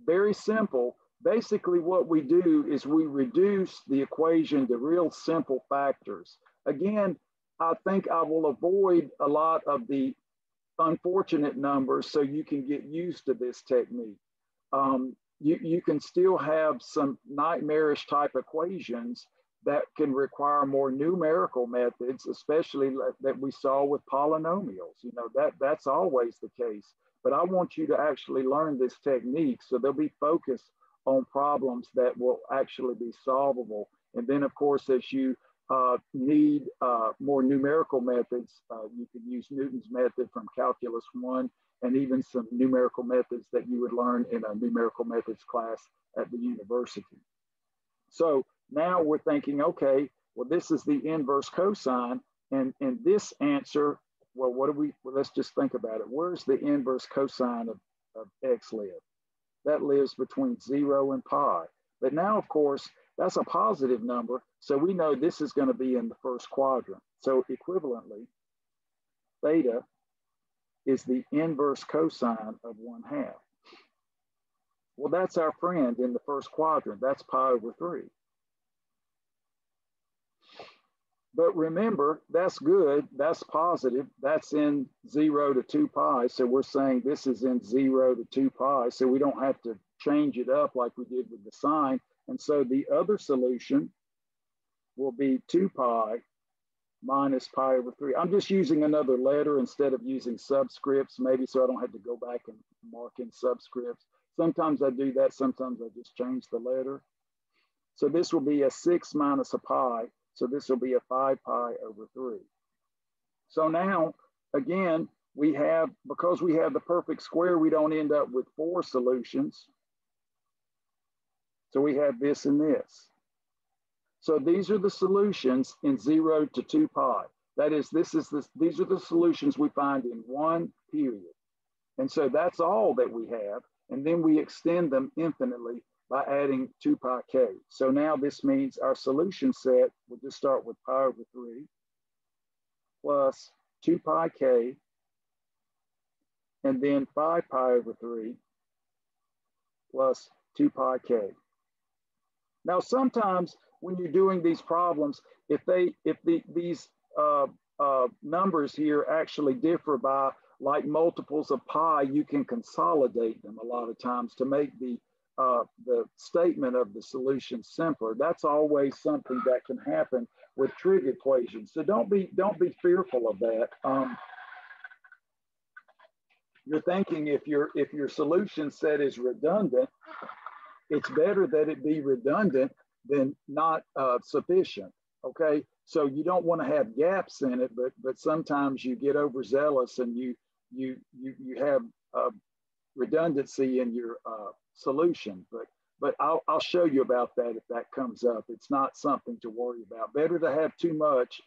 very simple. Basically what we do is we reduce the equation to real simple factors. Again, I think I will avoid a lot of the unfortunate numbers so you can get used to this technique. Um, you, you can still have some nightmarish type equations that can require more numerical methods, especially that we saw with polynomials. You know, that, that's always the case. But I want you to actually learn this technique so they'll be focused on problems that will actually be solvable. And then, of course, as you uh, need uh, more numerical methods, uh, you can use Newton's method from Calculus 1 and even some numerical methods that you would learn in a numerical methods class at the university. So now we're thinking, okay, well, this is the inverse cosine. And, and this answer, well, what do we, well, let's just think about it. Where's the inverse cosine of, of x live? That lives between zero and pi. But now, of course, that's a positive number. So we know this is going to be in the first quadrant. So equivalently, theta is the inverse cosine of one half. Well, that's our friend in the first quadrant. That's pi over three. But remember, that's good, that's positive, that's in zero to two pi. So we're saying this is in zero to two pi. So we don't have to change it up like we did with the sine. And so the other solution will be two pi minus pi over 3. I'm just using another letter instead of using subscripts, maybe so I don't have to go back and mark in subscripts. Sometimes I do that, sometimes I just change the letter. So this will be a 6 minus a pi, so this will be a 5 pi over 3. So now, again, we have, because we have the perfect square, we don't end up with four solutions. So we have this and this. So these are the solutions in zero to two pi. That is, this is the, these are the solutions we find in one period. And so that's all that we have. And then we extend them infinitely by adding two pi k. So now this means our solution set, we'll just start with pi over three plus two pi k, and then five pi over three plus two pi k. Now, sometimes when you're doing these problems, if they if the, these uh, uh, numbers here actually differ by like multiples of pi, you can consolidate them a lot of times to make the uh, the statement of the solution simpler. That's always something that can happen with trig equations. So don't be don't be fearful of that. Um, you're thinking if your if your solution set is redundant, it's better that it be redundant than not uh, sufficient. Okay, so you don't want to have gaps in it, but but sometimes you get overzealous and you you you you have uh, redundancy in your uh, solution. But but I'll I'll show you about that if that comes up. It's not something to worry about. Better to have too much,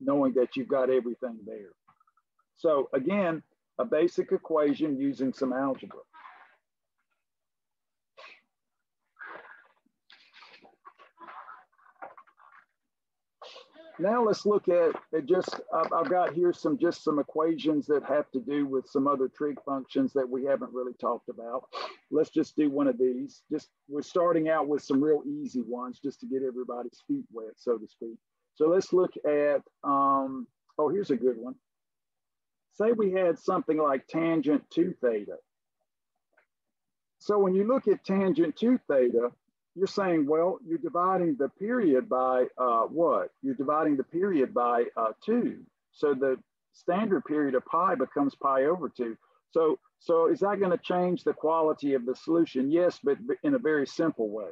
knowing that you've got everything there. So again, a basic equation using some algebra. Now let's look at it just, I've, I've, got here some just some equations that have to do with some other trig functions that we haven't really talked about. Let's just do one of these. Just we're starting out with some real easy ones just to get everybody's feet wet, so to speak. So let's look at, um, oh, here's a good one. Say we had something like tangent 2 theta. So when you look at tangent 2 theta, you're saying, well, you're dividing the period by uh, what? You're dividing the period by uh, two. So the standard period of pi becomes pi over two. So, so is that going to change the quality of the solution? Yes, but in a very simple way.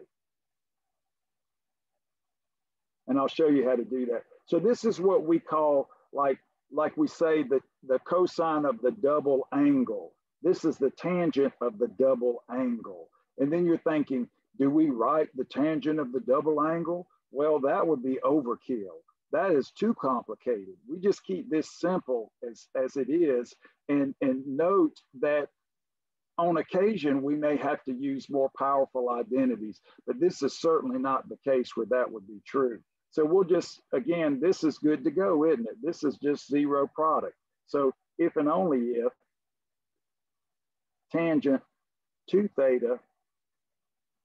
And I'll show you how to do that. So this is what we call, like, like we say, the, the cosine of the double angle. This is the tangent of the double angle. And then you're thinking, do we write the tangent of the double angle? Well, that would be overkill. That is too complicated. We just keep this simple as, as it is and, and note that on occasion, we may have to use more powerful identities, but this is certainly not the case where that would be true. So we'll just, again, this is good to go, isn't it? This is just zero product. So if and only if tangent 2 theta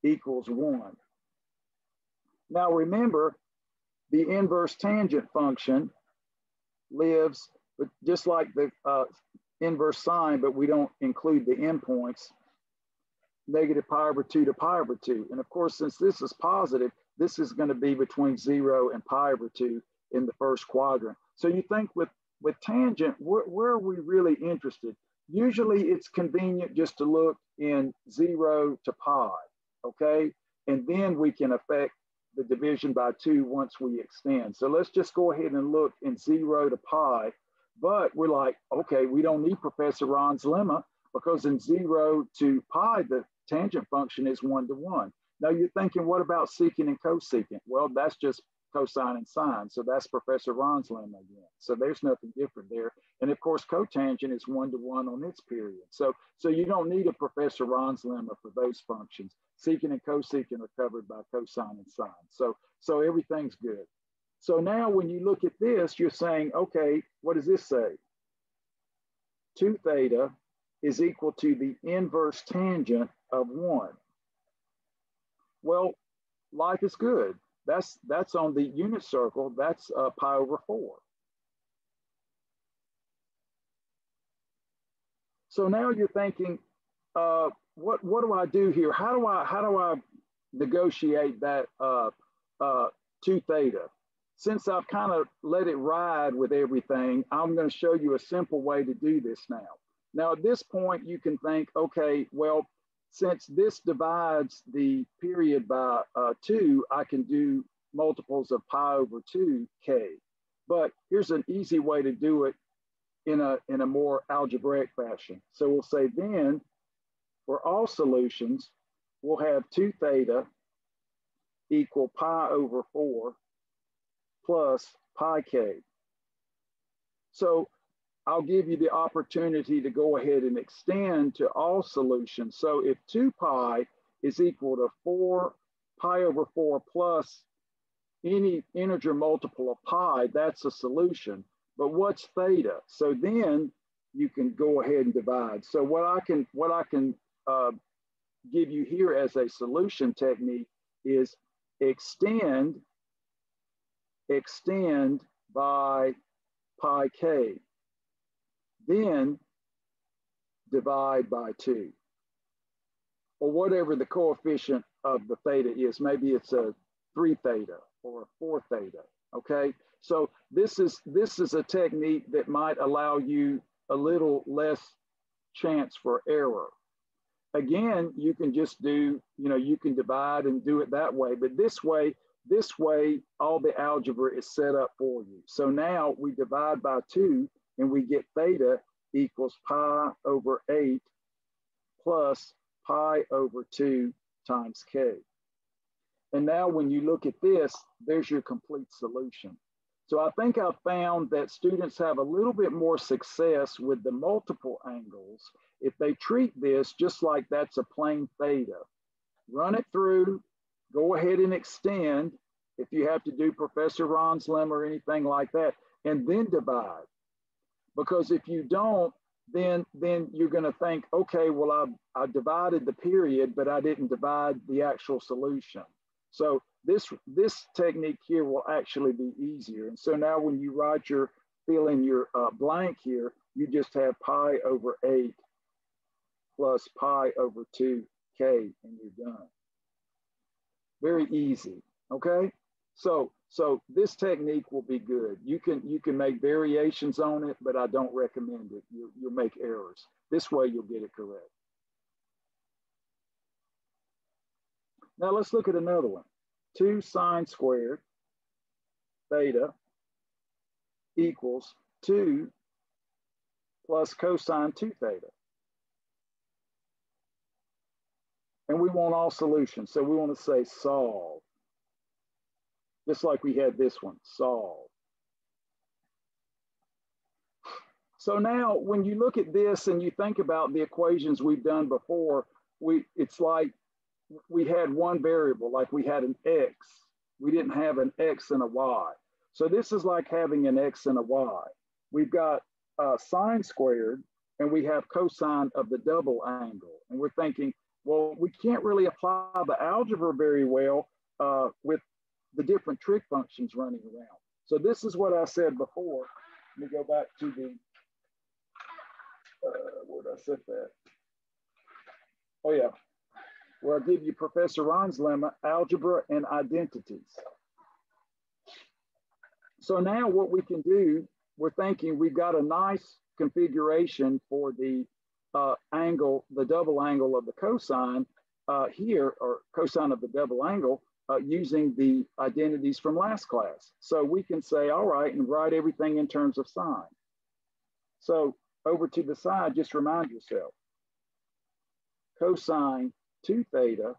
equals one. Now remember, the inverse tangent function lives, but just like the uh, inverse sine, but we don't include the endpoints, negative pi over two to pi over two. And of course, since this is positive, this is gonna be between zero and pi over two in the first quadrant. So you think with, with tangent, where, where are we really interested? Usually it's convenient just to look in zero to pi okay? And then we can affect the division by two once we extend. So let's just go ahead and look in zero to pi, but we're like, okay, we don't need Professor Ron's lemma because in zero to pi, the tangent function is one to one. Now you're thinking, what about secant and cosecant? Well, that's just cosine and sine. So that's Professor Ron's lemma again. So there's nothing different there. And of course, cotangent is one to one on its period. So, so you don't need a Professor Ron's lemma for those functions. Secant and cosecant are covered by cosine and sine. So, so everything's good. So now when you look at this, you're saying, okay, what does this say? 2 theta is equal to the inverse tangent of 1. Well, life is good. That's, that's on the unit circle. That's uh, pi over 4. So now you're thinking, uh, what what do I do here? How do I how do I negotiate that uh, uh, two theta? Since I've kind of let it ride with everything, I'm going to show you a simple way to do this now. Now at this point, you can think, okay, well, since this divides the period by uh, two, I can do multiples of pi over two k. But here's an easy way to do it in a, in a more algebraic fashion. So we'll say then for all solutions, we'll have 2 theta equal pi over 4 plus pi k. So I'll give you the opportunity to go ahead and extend to all solutions. So if 2 pi is equal to 4 pi over 4 plus any integer multiple of pi, that's a solution. But what's theta? So then you can go ahead and divide. So what I can what I can uh, give you here as a solution technique is extend, extend by pi k, then divide by two, or whatever the coefficient of the theta is. Maybe it's a three theta or a four theta, okay? So this is, this is a technique that might allow you a little less chance for error. Again, you can just do, you know, you can divide and do it that way. But this way, this way, all the algebra is set up for you. So now we divide by two and we get theta equals pi over eight plus pi over two times k. And now when you look at this, there's your complete solution. So I think I found that students have a little bit more success with the multiple angles if they treat this just like that's a plain theta. Run it through, go ahead and extend if you have to do Professor Ron's lemma or anything like that, and then divide. Because if you don't, then then you're going to think, okay, well, I, I divided the period, but I didn't divide the actual solution. So this, this technique here will actually be easier. And so now when you write your, fill in your uh, blank here, you just have pi over eight plus pi over two k and you're done. Very easy, okay? So, so this technique will be good. You can, you can make variations on it, but I don't recommend it. You, you'll make errors. This way you'll get it correct. Now let's look at another one. 2 sine squared theta equals 2 plus cosine 2 theta. And we want all solutions. So we want to say solve. Just like we had this one, solve. So now when you look at this and you think about the equations we've done before, we it's like we had one variable, like we had an x. We didn't have an x and a y. So this is like having an x and a y. We've got uh, sine squared and we have cosine of the double angle. And we're thinking, well, we can't really apply the algebra very well uh, with the different trig functions running around. So this is what I said before. Let me go back to the, uh, where did I set that? Oh yeah, where I give you Professor Ron's lemma, algebra and identities. So now what we can do, we're thinking we've got a nice configuration for the uh, angle, the double angle of the cosine uh, here, or cosine of the double angle, uh, using the identities from last class. So we can say, all right, and write everything in terms of sine. So over to the side, just remind yourself, cosine 2 theta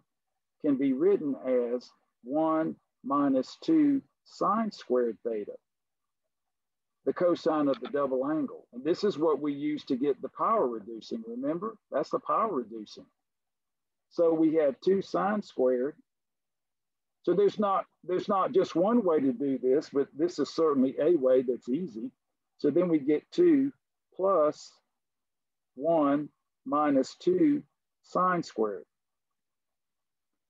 can be written as 1 minus 2 sine squared theta, the cosine of the double angle. And this is what we use to get the power reducing, remember? That's the power reducing. So we have 2 sine squared. So there's not, there's not just one way to do this, but this is certainly a way that's easy. So then we get 2 plus 1 minus 2 sine squared.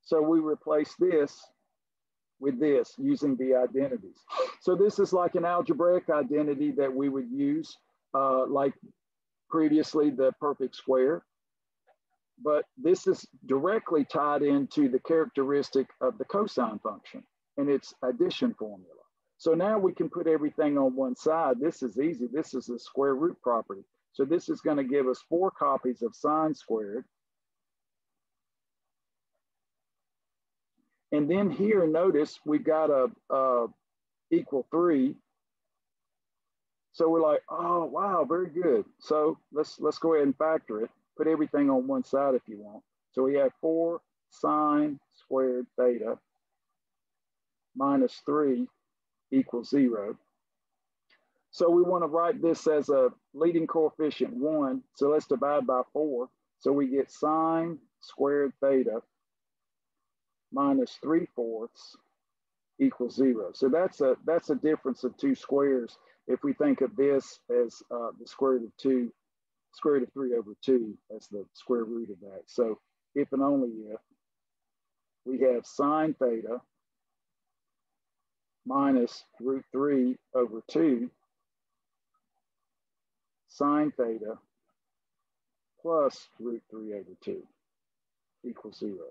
So we replace this with this using the identities. So this is like an algebraic identity that we would use uh, like previously the perfect square. But this is directly tied into the characteristic of the cosine function and its addition formula. So now we can put everything on one side. This is easy. This is the square root property. So this is going to give us four copies of sine squared And then here, notice we've got a, a equal three. So we're like, oh, wow, very good. So let's, let's go ahead and factor it. Put everything on one side if you want. So we have four sine squared theta minus three equals zero. So we want to write this as a leading coefficient one. So let's divide by four. So we get sine squared theta minus 3 fourths equals zero. So that's a, that's a difference of two squares. If we think of this as uh, the square root of two, square root of three over two, that's the square root of that. So if and only if we have sine theta minus root three over two, sine theta plus root three over two equals zero.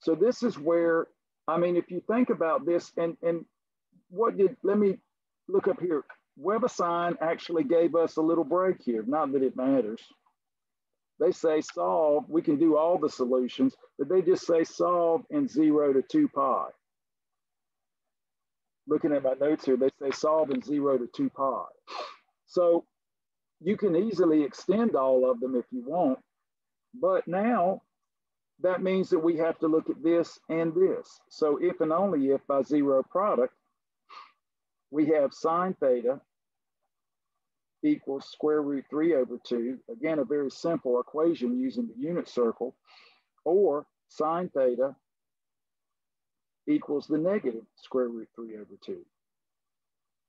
So this is where, I mean, if you think about this and, and what did, let me look up here. WebAssign actually gave us a little break here, not that it matters. They say solve, we can do all the solutions, but they just say solve in zero to two pi. looking at my notes here, they say solve in zero to two pi. So you can easily extend all of them if you want, but now that means that we have to look at this and this. So if and only if by zero product, we have sine theta equals square root three over two. Again, a very simple equation using the unit circle, or sine theta equals the negative square root three over two.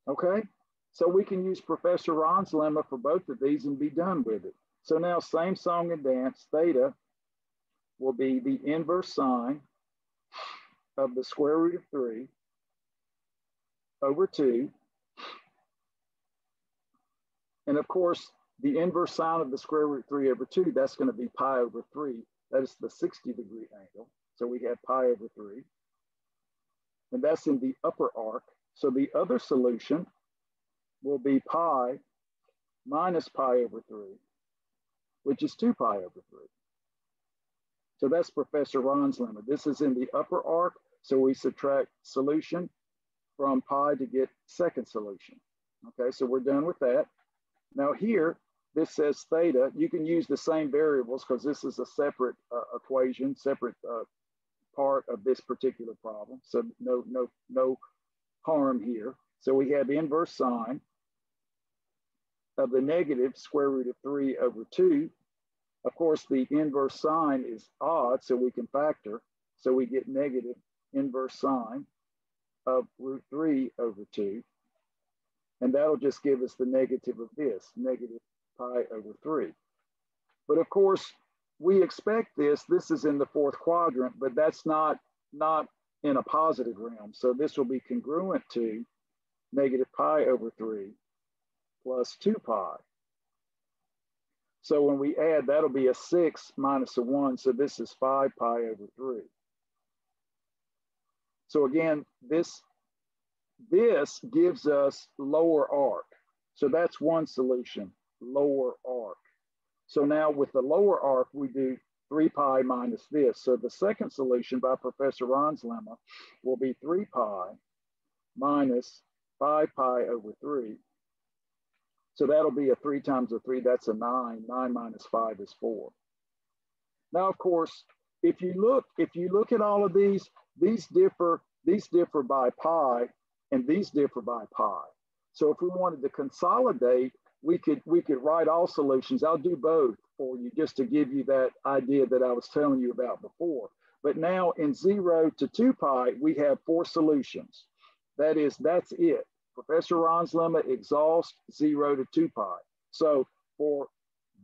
Okay, so we can use Professor Ron's lemma for both of these and be done with it. So now same song and dance, theta will be the inverse sine of the square root of three over two. And of course, the inverse sine of the square root three over two, that's gonna be pi over three. That is the 60 degree angle. So we have pi over three. And that's in the upper arc. So the other solution will be pi minus pi over three, which is two pi over three. So that's Professor Ron's lemma. This is in the upper arc, so we subtract solution from pi to get second solution. Okay, so we're done with that. Now here, this says theta. You can use the same variables because this is a separate uh, equation, separate uh, part of this particular problem. So no, no, no harm here. So we have inverse sine of the negative square root of three over two of course, the inverse sine is odd, so we can factor. So we get negative inverse sine of root 3 over 2. And that'll just give us the negative of this, negative pi over 3. But of course, we expect this. This is in the fourth quadrant, but that's not, not in a positive realm. So this will be congruent to negative pi over 3 plus 2 pi. So when we add, that'll be a six minus a one. So this is five pi over three. So again, this, this gives us lower arc. So that's one solution, lower arc. So now with the lower arc, we do three pi minus this. So the second solution by Professor Ron's lemma will be three pi minus five pi over three. So that'll be a three times a three, that's a nine. Nine minus five is four. Now, of course, if you look, if you look at all of these, these differ, these differ by pi and these differ by pi. So if we wanted to consolidate, we could we could write all solutions. I'll do both for you just to give you that idea that I was telling you about before. But now in zero to two pi, we have four solutions. That is, that's it. Professor Ron's lemma exhaust zero to two pi. So for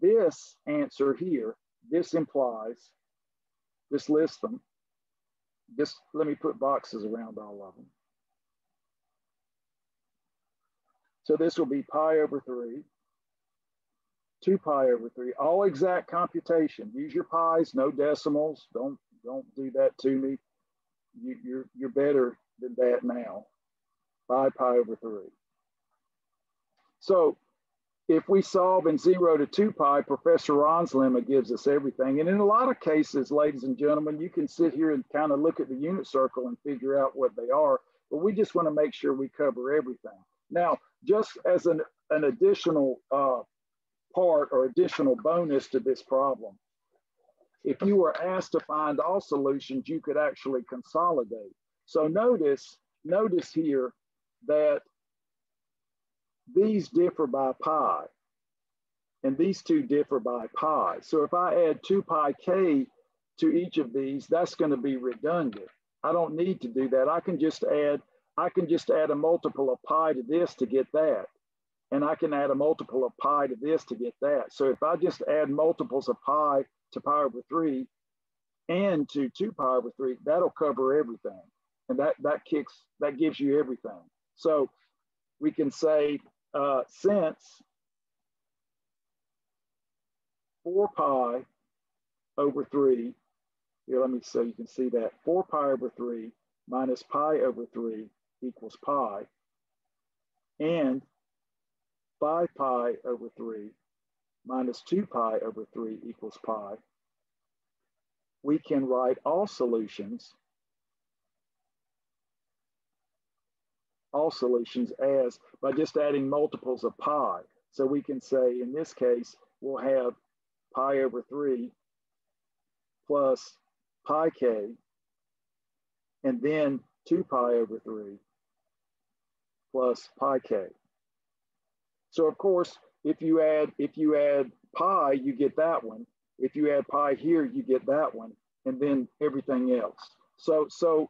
this answer here, this implies, just list them. Just let me put boxes around all of them. So this will be pi over three, two pi over three, all exact computation. Use your pi's, no decimals. Don't, don't do that to me. You, you're, you're better than that now. 5 pi over 3. So if we solve in 0 to 2 pi, Professor Ron's lemma gives us everything. And in a lot of cases, ladies and gentlemen, you can sit here and kind of look at the unit circle and figure out what they are, but we just want to make sure we cover everything. Now, just as an, an additional uh, part or additional bonus to this problem, if you were asked to find all solutions, you could actually consolidate. So notice, notice here that these differ by pi, and these two differ by pi. So if I add 2 pi k to each of these, that's going to be redundant. I don't need to do that. I can just add I can just add a multiple of pi to this to get that. And I can add a multiple of pi to this to get that. So if I just add multiples of pi to pi over 3 and to 2 pi over 3, that'll cover everything. And that, that kicks, that gives you everything. So we can say uh, since 4 pi over 3, here let me so you can see that, 4 pi over 3 minus pi over 3 equals pi, and 5 pi over 3 minus 2 pi over 3 equals pi, we can write all solutions all solutions as by just adding multiples of pi. So we can say in this case, we'll have pi over 3 plus pi k, and then 2 pi over 3 plus pi k. So of course, if you add if you add pi, you get that one. If you add pi here, you get that one, and then everything else. So so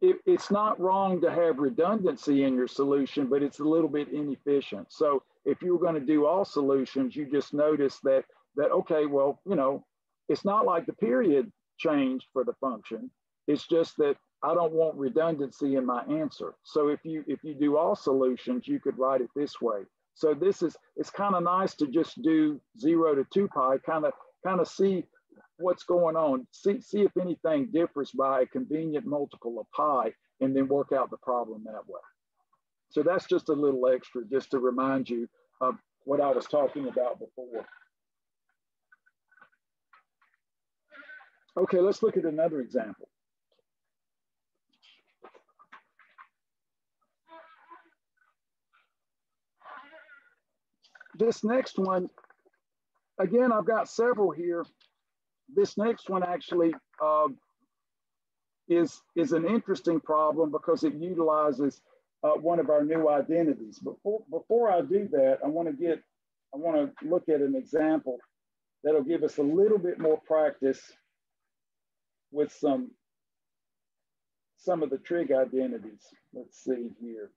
it, it's not wrong to have redundancy in your solution, but it's a little bit inefficient. So if you were going to do all solutions, you just notice that that okay, well, you know, it's not like the period changed for the function. It's just that I don't want redundancy in my answer. So if you if you do all solutions, you could write it this way. So this is it's kind of nice to just do zero to two pi, kind of kind of see what's going on, see see if anything differs by a convenient multiple of pi, and then work out the problem that way. So that's just a little extra, just to remind you of what I was talking about before. Okay, let's look at another example. This next one, again, I've got several here. This next one actually uh, is, is an interesting problem because it utilizes uh, one of our new identities. Before, before I do that, I wanna get, I wanna look at an example that'll give us a little bit more practice with some, some of the trig identities. Let's see here.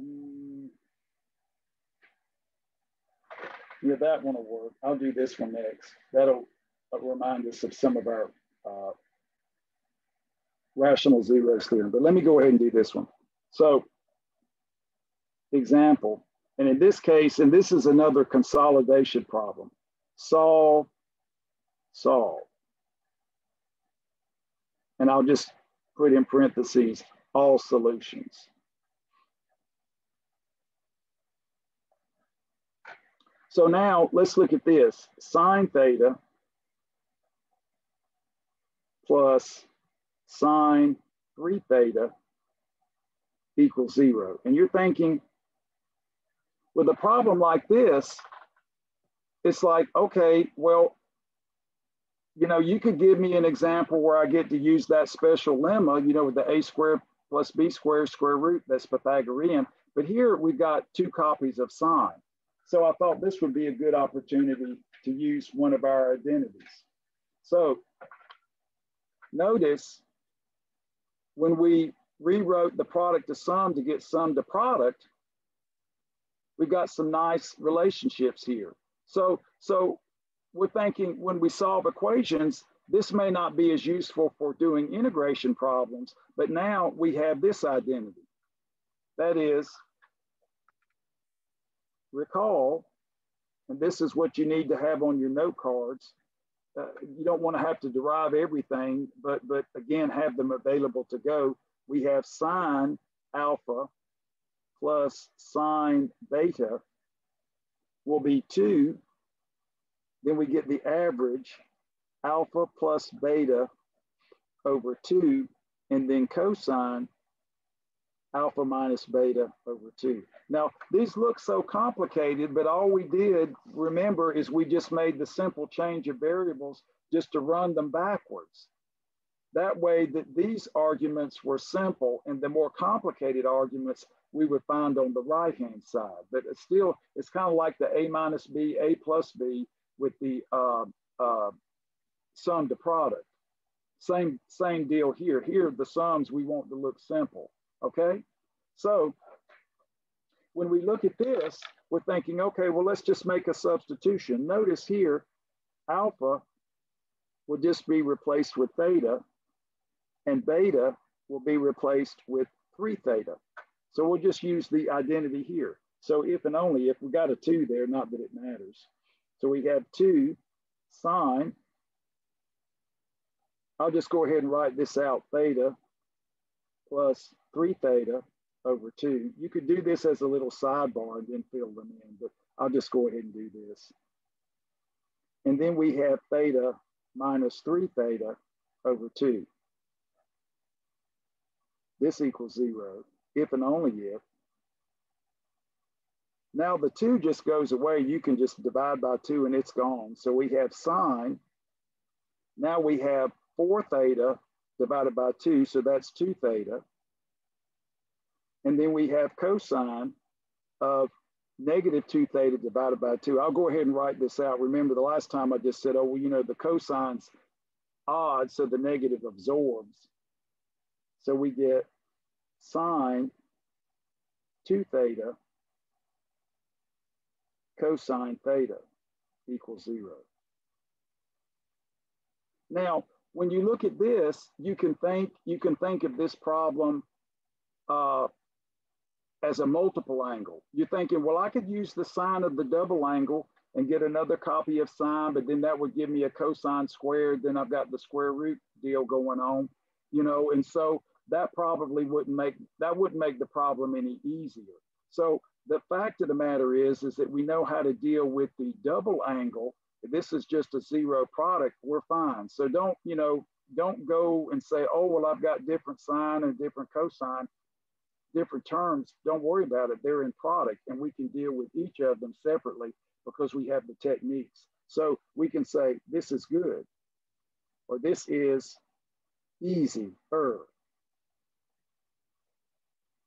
Mm. Yeah, that one will work. I'll do this one next. That'll remind us of some of our uh, rational zeros theorem. But let me go ahead and do this one. So example, and in this case, and this is another consolidation problem. Solve, solve. And I'll just put in parentheses, all solutions. So now let's look at this. Sine theta plus sine 3 theta equals zero. And you're thinking, with a problem like this, it's like, okay, well, you know, you could give me an example where I get to use that special lemma, you know, with the a squared plus b squared square root, that's Pythagorean. But here we've got two copies of sine. So I thought this would be a good opportunity to use one of our identities. So notice when we rewrote the product to sum to get sum to product, we've got some nice relationships here. So, so we're thinking when we solve equations, this may not be as useful for doing integration problems, but now we have this identity. That is recall, and this is what you need to have on your note cards. Uh, you don't want to have to derive everything, but, but again, have them available to go. We have sine alpha plus sine beta will be two. Then we get the average alpha plus beta over two, and then cosine alpha minus beta over two. Now, these look so complicated, but all we did, remember, is we just made the simple change of variables just to run them backwards. That way that these arguments were simple and the more complicated arguments we would find on the right-hand side. But it's still, it's kind of like the A minus B, A plus B with the uh, uh, sum to product. Same, same deal here. Here, the sums we want to look simple okay? So when we look at this, we're thinking, okay, well, let's just make a substitution. Notice here, alpha will just be replaced with theta, and beta will be replaced with 3 theta. So we'll just use the identity here. So if and only if we got a 2 there, not that it matters. So we have 2 sine. I'll just go ahead and write this out, theta plus 3 theta over 2. You could do this as a little sidebar and then fill them in, but I'll just go ahead and do this. And then we have theta minus 3 theta over 2. this equals zero, if and only if. Now the two just goes away. You can just divide by two and it's gone. So we have sine. Now we have four theta divided by two, so that's two theta. And then we have cosine of negative two theta divided by two. I'll go ahead and write this out. Remember the last time I just said, oh, well, you know, the cosine's odd, so the negative absorbs. So we get sine two theta cosine theta equals zero. Now, when you look at this, you can think you can think of this problem uh, as a multiple angle. You're thinking, well, I could use the sine of the double angle and get another copy of sine, but then that would give me a cosine squared. Then I've got the square root deal going on, you know, and so that probably wouldn't make that wouldn't make the problem any easier. So the fact of the matter is, is that we know how to deal with the double angle. If this is just a zero product, we're fine. So don't, you know, don't go and say, oh, well, I've got different sine and different cosine, different terms. Don't worry about it. They're in product and we can deal with each of them separately because we have the techniques. So we can say, this is good or this is easy, er.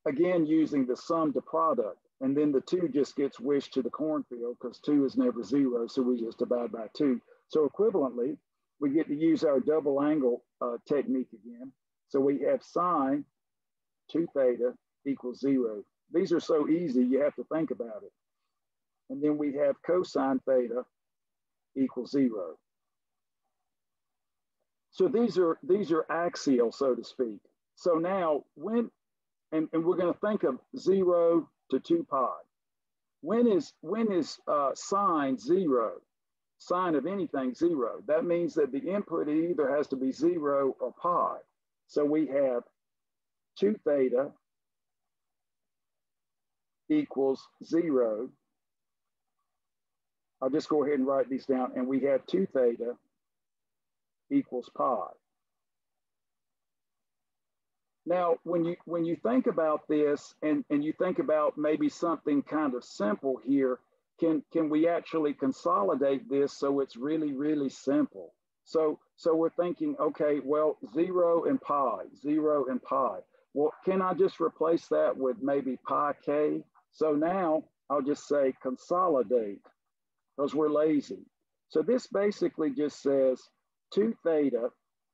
Again, using the sum to product. And then the two just gets wished to the cornfield because two is never zero. So we just divide by two. So equivalently, we get to use our double angle uh, technique again. So we have sine two theta equals zero. These are so easy, you have to think about it. And then we have cosine theta equals zero. So these are, these are axial, so to speak. So now when, and, and we're gonna think of zero to 2 pi. When is, when is uh, sine zero? Sine of anything zero. That means that the input either has to be zero or pi. So we have 2 theta equals zero. I'll just go ahead and write these down. And we have 2 theta equals pi. Now, when you when you think about this and, and you think about maybe something kind of simple here, can can we actually consolidate this so it's really, really simple? So so we're thinking, okay, well, zero and pi, zero and pi. Well, can I just replace that with maybe pi k? So now I'll just say consolidate because we're lazy. So this basically just says two theta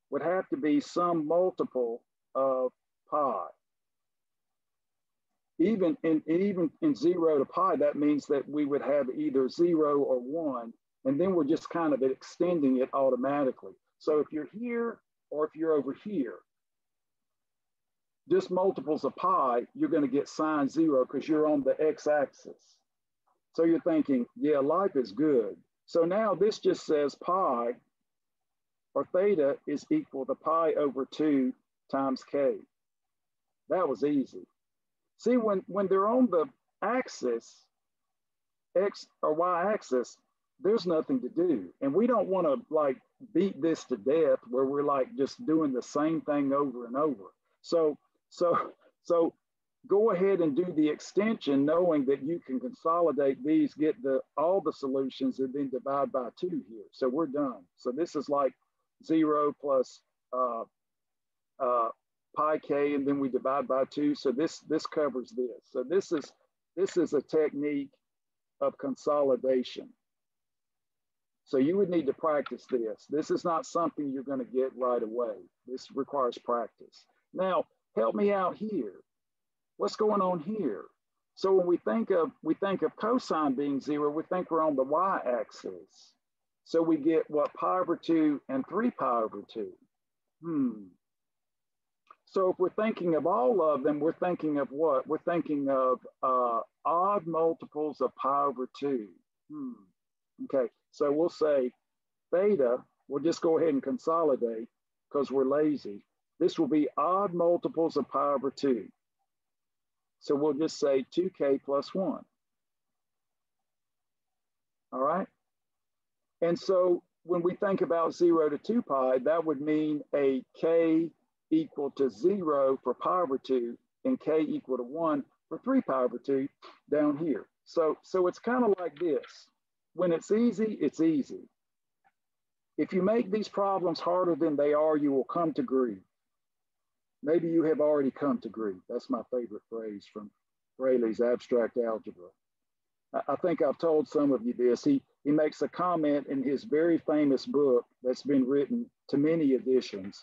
would have to be some multiple of pi. Even in, even in zero to pi, that means that we would have either zero or one, and then we're just kind of extending it automatically. So if you're here or if you're over here, just multiples of pi, you're gonna get sine zero because you're on the x-axis. So you're thinking, yeah, life is good. So now this just says pi or theta is equal to pi over two times k. That was easy. See, when, when they're on the axis, X or Y axis, there's nothing to do. And we don't want to like beat this to death where we're like just doing the same thing over and over. So, so, so go ahead and do the extension knowing that you can consolidate these, get the all the solutions and then divide by two here. So we're done. So this is like zero plus uh, uh, pi k and then we divide by two. So this, this covers this. So this is, this is a technique of consolidation. So you would need to practice this. This is not something you're gonna get right away. This requires practice. Now, help me out here. What's going on here? So when we think of, we think of cosine being zero, we think we're on the y-axis. So we get what, pi over two and three pi over two. Hmm, so if we're thinking of all of them, we're thinking of what? We're thinking of uh, odd multiples of pi over two. Hmm. Okay, so we'll say theta, we'll just go ahead and consolidate because we're lazy. This will be odd multiples of pi over two. So we'll just say 2k plus one. All right. And so when we think about zero to two pi, that would mean a k equal to zero for pi over two and k equal to one for three pi over two down here. So, so it's kind of like this. When it's easy, it's easy. If you make these problems harder than they are, you will come to grief. Maybe you have already come to grief. That's my favorite phrase from Fraleigh's abstract algebra. I think I've told some of you this. He, he makes a comment in his very famous book that's been written to many editions.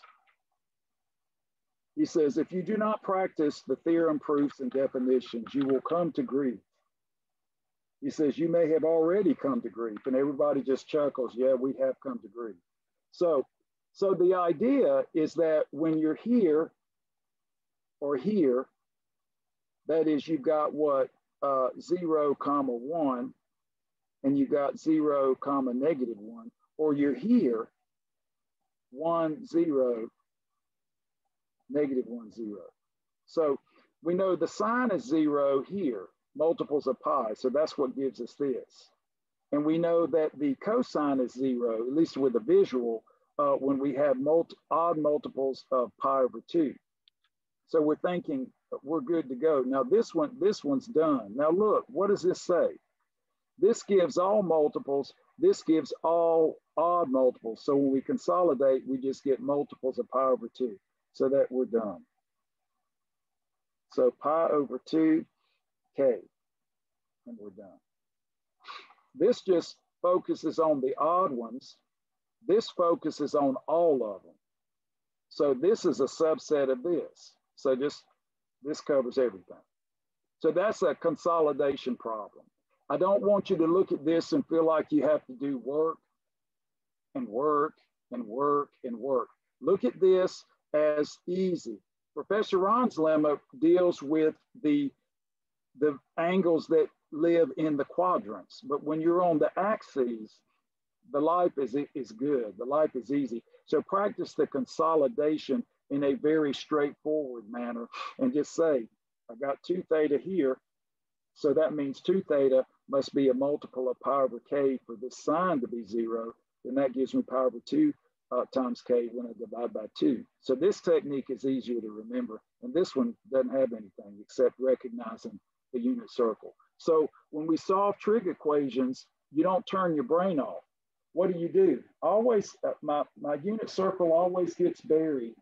He says, if you do not practice the theorem proofs and definitions, you will come to grief. He says, you may have already come to grief. And everybody just chuckles, yeah, we have come to grief. So, so the idea is that when you're here or here, that is, you've got what, uh, zero comma one, and you've got zero comma negative one, or you're here, one, zero, negative one, zero. So we know the sine is zero here, multiples of pi. So that's what gives us this. And we know that the cosine is zero, at least with a visual, uh, when we have multi odd multiples of pi over two. So we're thinking we're good to go. Now this one, this one's done. Now look, what does this say? This gives all multiples. This gives all odd multiples. So when we consolidate, we just get multiples of pi over two so that we're done. So pi over 2k, and we're done. This just focuses on the odd ones. This focuses on all of them. So this is a subset of this. So just, this covers everything. So that's a consolidation problem. I don't want you to look at this and feel like you have to do work and work and work and work. Look at this as easy. Professor Ron's lemma deals with the, the angles that live in the quadrants, but when you're on the axes, the life is, is good, the life is easy. So practice the consolidation in a very straightforward manner and just say, I've got two theta here, so that means two theta must be a multiple of pi over k for this sine to be zero, then that gives me pi over two uh, times k when I divide by two. So this technique is easier to remember. And this one doesn't have anything except recognizing the unit circle. So when we solve trig equations, you don't turn your brain off. What do you do? Always, uh, my, my unit circle always gets buried.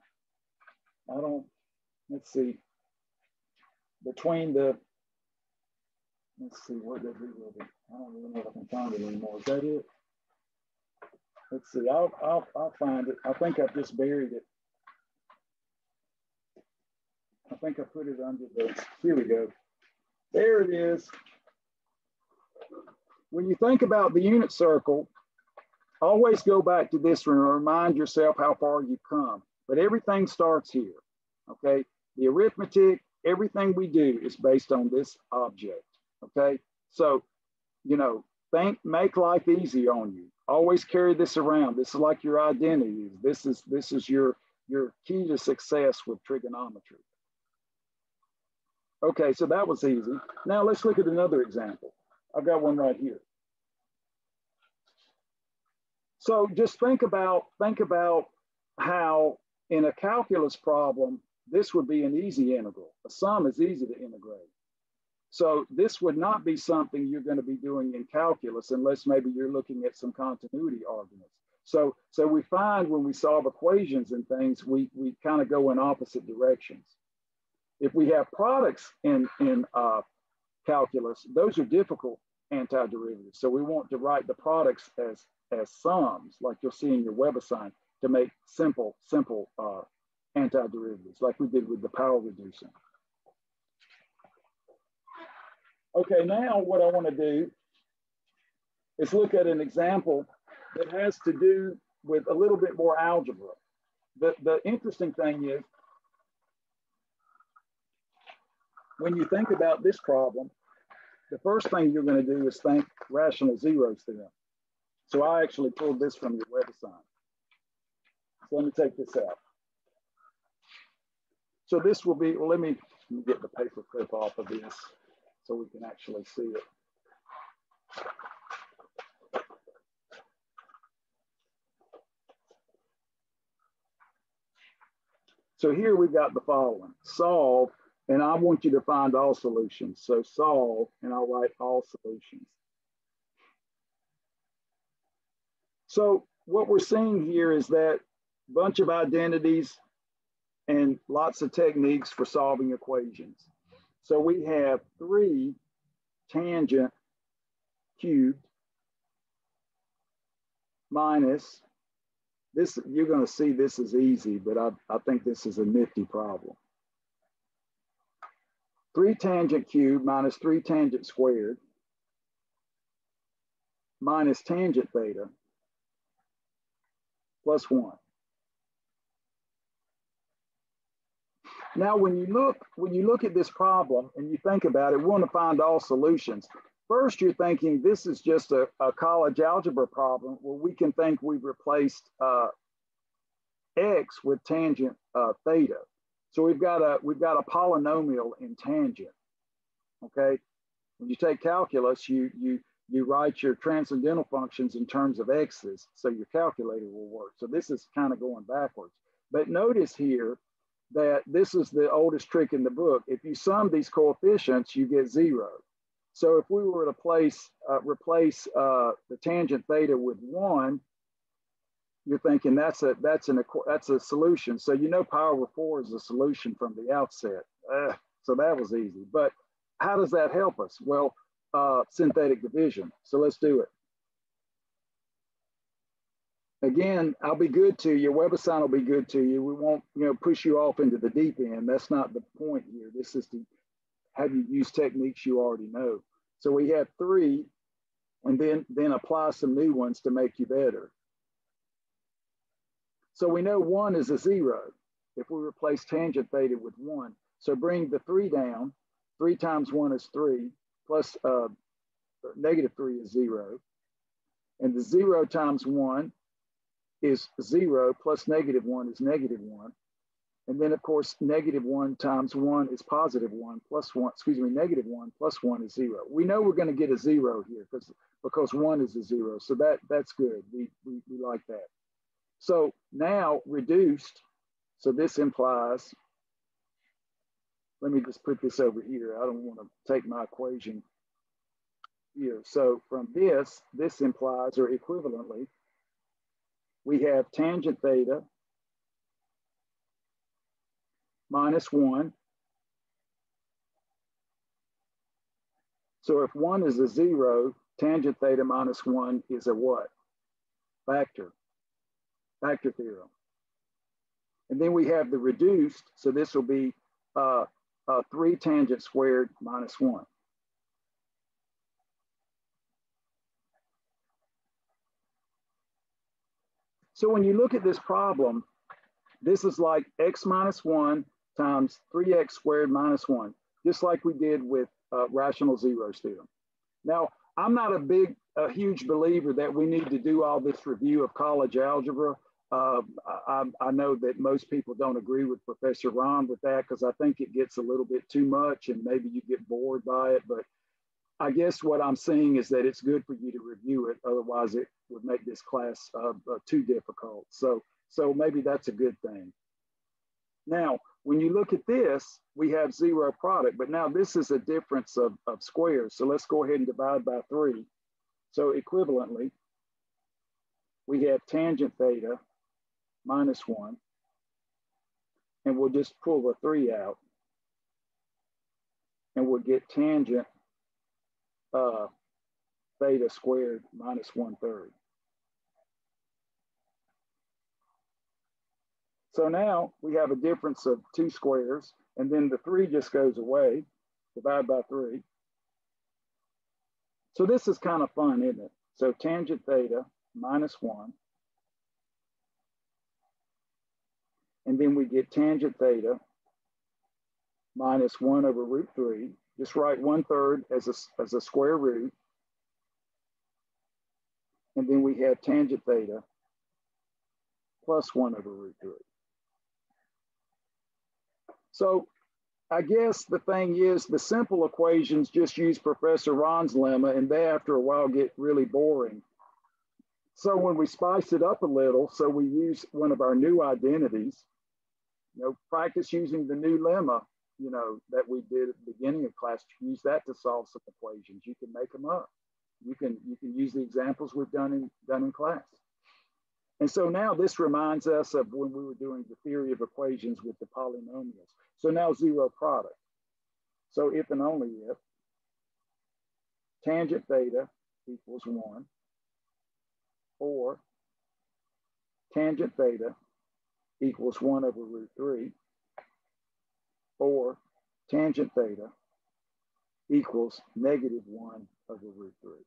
I don't, let's see, between the, let's see, what did we with it? I don't even know if I can find it anymore. Is that it? Let's see, I'll, I'll, I'll find it. I think I've just buried it. I think I put it under the, here we go. There it is. When you think about the unit circle, always go back to this and remind yourself how far you've come. But everything starts here, okay? The arithmetic, everything we do is based on this object, okay? So, you know, think, make life easy on you always carry this around. This is like your identity. This is this is your your key to success with trigonometry. Okay, so that was easy. Now let's look at another example. I've got one right here. So just think about think about how in a calculus problem, this would be an easy integral. A sum is easy to integrate. So this would not be something you're going to be doing in calculus unless maybe you're looking at some continuity arguments. So, so we find when we solve equations and things, we, we kind of go in opposite directions. If we have products in, in uh, calculus, those are difficult antiderivatives. So we want to write the products as, as sums, like you'll see in your WebAssign, to make simple, simple uh, antiderivatives, like we did with the power reducing. Okay, now what I want to do is look at an example that has to do with a little bit more algebra. The, the interesting thing is, when you think about this problem, the first thing you're going to do is think rational zeros theorem. So I actually pulled this from your WebAssign. So let me take this out. So this will be, well, let me, let me get the paper clip off of this so we can actually see it. So here we've got the following, solve, and I want you to find all solutions. So solve, and I'll write all solutions. So what we're seeing here is that bunch of identities and lots of techniques for solving equations. So we have three tangent cubed minus this, you're gonna see this is easy, but I, I think this is a nifty problem. Three tangent cubed minus three tangent squared minus tangent theta plus one. Now, when you look when you look at this problem and you think about it, we want to find all solutions. First, you're thinking this is just a, a college algebra problem where we can think we've replaced uh, x with tangent uh, theta. So we've got a we've got a polynomial in tangent. Okay, when you take calculus, you you you write your transcendental functions in terms of x's, so your calculator will work. So this is kind of going backwards. But notice here that this is the oldest trick in the book. If you sum these coefficients, you get zero. So if we were to place, uh, replace uh, the tangent theta with one, you're thinking that's a that's an that's a solution. So you know pi over four is a solution from the outset. Uh, so that was easy. But how does that help us? Well, uh, synthetic division. So let's do it. Again, I'll be good to you. WebAssign will be good to you. We won't, you know, push you off into the deep end. That's not the point here. This is to have you use techniques you already know. So we have three, and then then apply some new ones to make you better. So we know one is a zero if we replace tangent theta with one. So bring the three down. Three times one is three, plus uh, negative three is zero. And the zero times one is zero, plus negative one is negative one. And then of course, negative one times one is positive one, plus one, excuse me, negative one plus one is zero. We know we're gonna get a zero here because because one is a zero. So that that's good, we, we, we like that. So now reduced, so this implies let me just put this over here. I don't want to take my equation here. So from this, this implies, or equivalently, we have tangent theta minus one. So if one is a zero, tangent theta minus one is a what? Factor, factor theorem. And then we have the reduced, so this will be uh, uh, 3 tangent squared minus 1. So when you look at this problem, this is like x minus 1 times 3x squared minus 1, just like we did with uh, rational zeros theorem. Now, I'm not a big, a huge believer that we need to do all this review of college algebra. Uh, I, I, know that most people don't agree with Professor Ron with that because I think it gets a little bit too much and maybe you get bored by it. But I guess what I'm seeing is that it's good for you to review it. Otherwise, it would make this class uh, uh, too difficult. So, so maybe that's a good thing. Now, when you look at this, we have zero product, but now this is a difference of, of squares. So let's go ahead and divide by three. So equivalently, we have tangent theta minus one, and we'll just pull the three out, and we'll get tangent uh, theta squared minus one third. So now we have a difference of two squares, and then the three just goes away, divide by three. So this is kind of fun, isn't it? So tangent theta minus one And then we get tangent theta minus one over root three. Just write one third as a, as a square root. And then we have tangent theta plus one over root three. So I guess the thing is the simple equations just use Professor Ron's lemma and they after a while get really boring. So when we spice it up a little, so we use one of our new identities, You know, practice using the new lemma, you know, that we did at the beginning of class. Use that to solve some equations. You can make them up. You can you can use the examples we've done in done in class. And so now this reminds us of when we were doing the theory of equations with the polynomials. So now zero product. So if and only if tangent theta equals one, or tangent theta equals one over root three, or tangent theta equals negative one over root three.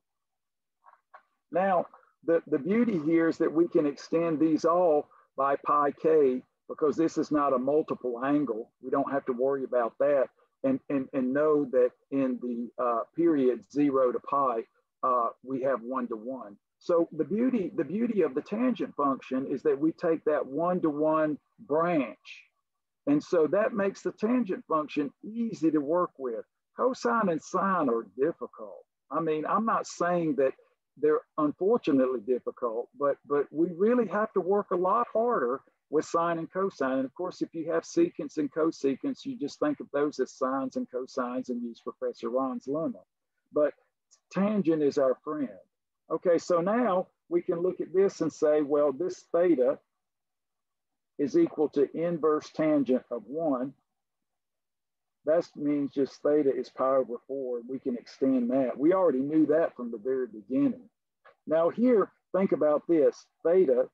Now, the, the beauty here is that we can extend these all by pi k because this is not a multiple angle. We don't have to worry about that and, and, and know that in the uh, period zero to pi, uh, we have one to one. So the beauty, the beauty of the tangent function is that we take that one to one branch. And so that makes the tangent function easy to work with. Cosine and sine are difficult. I mean, I'm not saying that they're unfortunately difficult, but but we really have to work a lot harder with sine and cosine. And of course, if you have secants and cosecants, you just think of those as sines and cosines and use Professor Ron's lemma. But tangent is our friend. Okay, so now we can look at this and say, well, this theta is equal to inverse tangent of one. That means just theta is pi over four. We can extend that. We already knew that from the very beginning. Now here, think about this. Theta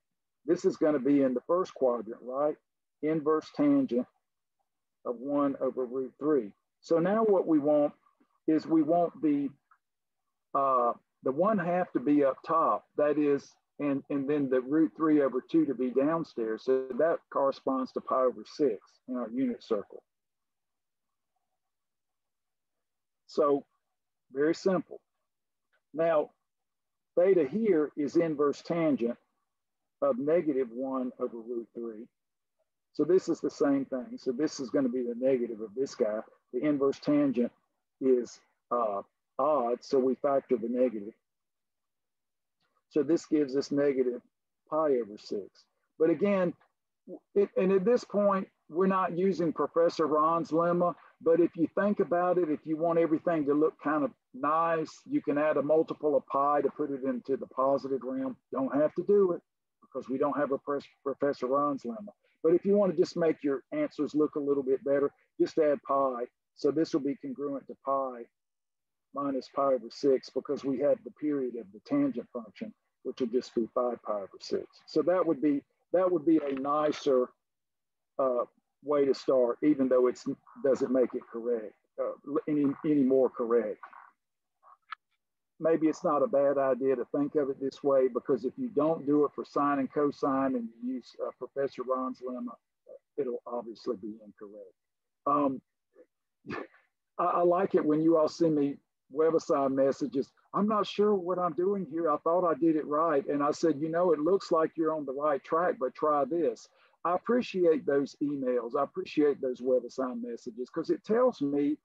this is going to be in the first quadrant, right? Inverse tangent of 1 over root 3. So now what we want is we want the, uh, the 1 half to be up top. That is, and, and then the root 3 over 2 to be downstairs. So that corresponds to pi over 6 in our unit circle. So very simple. Now, theta here is inverse tangent of negative one over root three. So this is the same thing. So this is going to be the negative of this guy. The inverse tangent is uh, odd, so we factor the negative. So this gives us negative pi over six. But again, it, and at this point, we're not using Professor Ron's lemma, but if you think about it, if you want everything to look kind of nice, you can add a multiple of pi to put it into the positive realm. Don't have to do it because we don't have a Professor Ron's lemma. But if you want to just make your answers look a little bit better, just add pi. So this will be congruent to pi minus pi over six because we have the period of the tangent function, which would just be five pi over six. So that would be that would be a nicer uh, way to start, even though it doesn't make it correct, uh, any, any more correct maybe it's not a bad idea to think of it this way because if you don't do it for sine and cosine and you use uh, Professor Ron's lemma, it'll obviously be incorrect. Um, *laughs* I, I, like it when you all send me WebAssign messages. I'm not sure what I'm doing here. I thought I did it right. And I said, you know, it looks like you're on the right track, but try this. I appreciate those emails. I appreciate those WebAssign messages because it tells me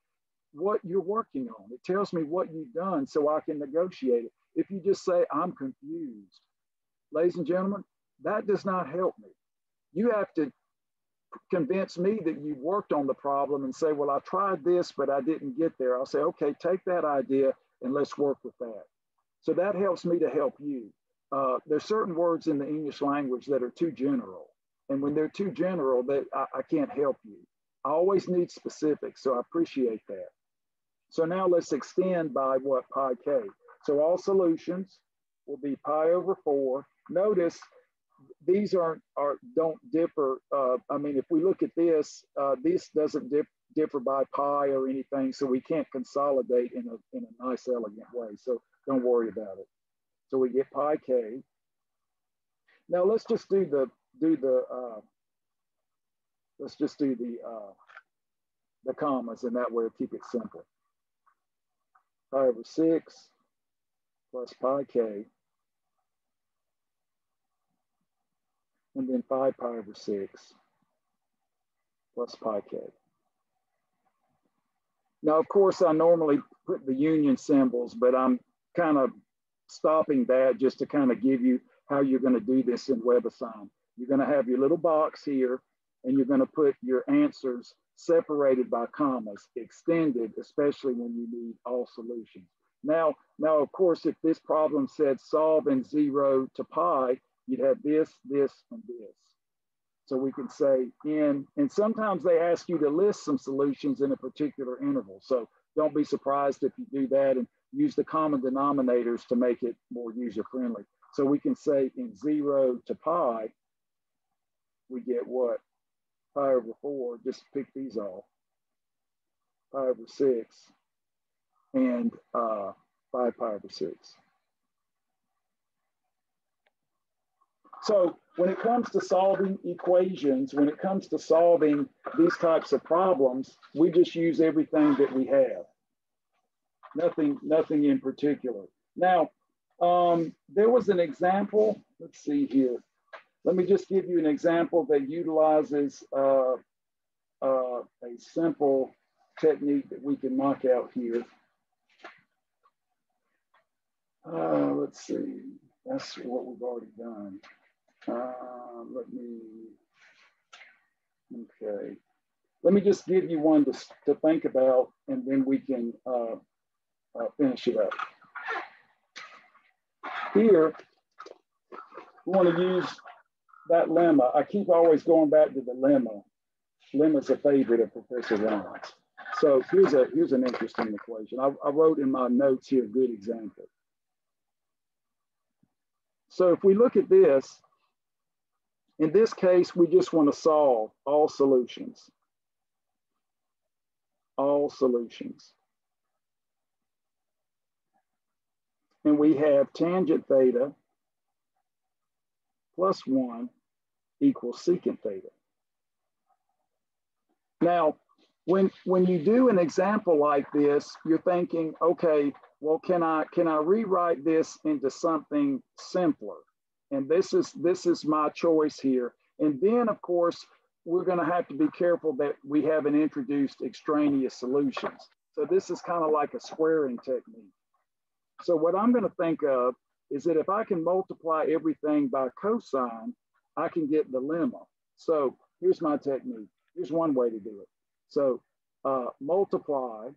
what you're working on. It tells me what you've done so I can negotiate it. If you just say, I'm confused, ladies and gentlemen, that does not help me. You have to convince me that you worked on the problem and say, well, I tried this, but I didn't get there. I'll say, okay, take that idea and let's work with that. So that helps me to help you. Uh, there's certain words in the English language that are too general. And when they're too general, that I, I can't help you. I always need specifics, so I appreciate that. So now let's extend by what pi k. So all solutions will be pi over four. Notice these aren't are don't differ. Uh, I mean, if we look at this, uh, this doesn't dip, differ by pi or anything, so we can't consolidate in a in a nice, elegant way. So don't worry about it. So we get pi k. Now let's just do the do the uh, let's just do the uh, the commas, and that way we'll keep it simple pi over 6 plus pi k, and then 5 pi over 6 plus pi k. Now, of course, I normally put the union symbols, but I'm kind of stopping that just to kind of give you how you're going to do this in WebAssign. You're going to have your little box here, and you're going to put your answers separated by commas, extended, especially when you need all solutions. Now, now, of course, if this problem said solve in zero to pi, you'd have this, this, and this. So we can say in, and sometimes they ask you to list some solutions in a particular interval. So don't be surprised if you do that and use the common denominators to make it more user-friendly. So we can say in zero to pi, we get what? Pi over four, just pick these off. Pi over six and uh, five pi over six. So when it comes to solving equations, when it comes to solving these types of problems, we just use everything that we have. Nothing, nothing in particular. Now, um, there was an example, let's see here. Let me just give you an example that utilizes uh, uh, a simple technique that we can knock out here. Uh, let's see, that's what we've already done. Uh, let me, okay. Let me just give you one to, to think about and then we can uh, uh, finish it up. Here, we want to use that lemma. I keep always going back to the lemma. Lemma's a favorite of Professor Ron's. So here's a here's an interesting equation. I, I wrote in my notes here a good example. So if we look at this, in this case, we just want to solve all solutions. All solutions. And we have tangent theta plus one equals secant theta. Now, when, when you do an example like this, you're thinking, okay, well, can I, can I rewrite this into something simpler? And this is, this is my choice here. And then of course, we're gonna have to be careful that we haven't introduced extraneous solutions. So this is kind of like a squaring technique. So what I'm gonna think of is that if I can multiply everything by cosine, I can get the lemma. So here's my technique. Here's one way to do it. So uh, multiply.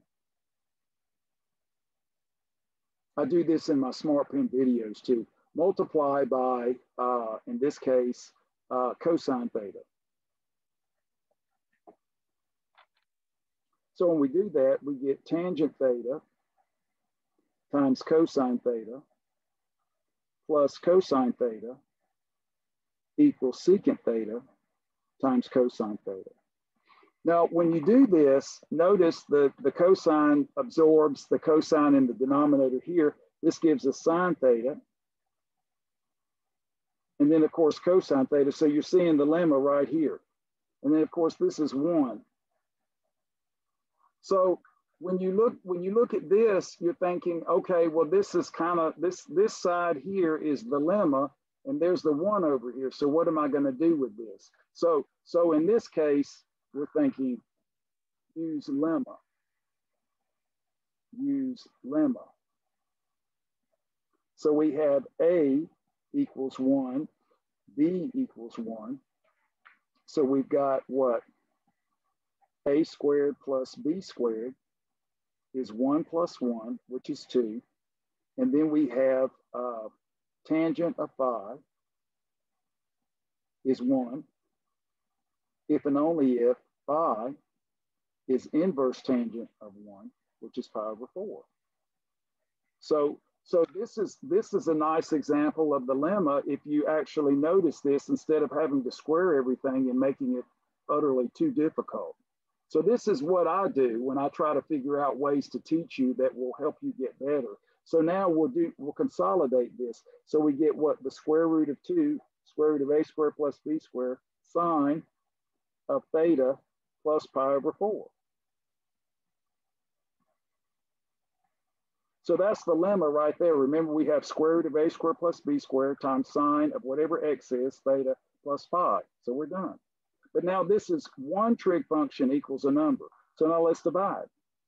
I do this in my smart pen videos too multiply by, uh, in this case, uh, cosine theta. So when we do that, we get tangent theta times cosine theta plus cosine theta equals secant theta times cosine theta. Now, when you do this, notice that the cosine absorbs the cosine in the denominator here. This gives us sine theta and then of course cosine theta. So you're seeing the lemma right here. And then of course this is one. So when you look when you look at this, you're thinking, okay, well this is kind of this this side here is the lemma, and there's the one over here. So what am I going to do with this? So so in this case, we're thinking use lemma. Use lemma. So we have A equals one, B equals one. So we've got what? A squared plus B squared is one plus one, which is two. And then we have uh, tangent of phi is one. If and only if phi is inverse tangent of one, which is pi over four. So so this is, this is a nice example of the lemma if you actually notice this instead of having to square everything and making it utterly too difficult. So this is what I do when I try to figure out ways to teach you that will help you get better. So now we'll do, we'll consolidate this. So we get what the square root of two, square root of a squared plus b squared, sine of theta plus pi over four. So that's the lemma right there. Remember, we have square root of a squared plus b squared times sine of whatever x is, theta plus pi. So we're done. But now this is one trig function equals a number. So now let's divide.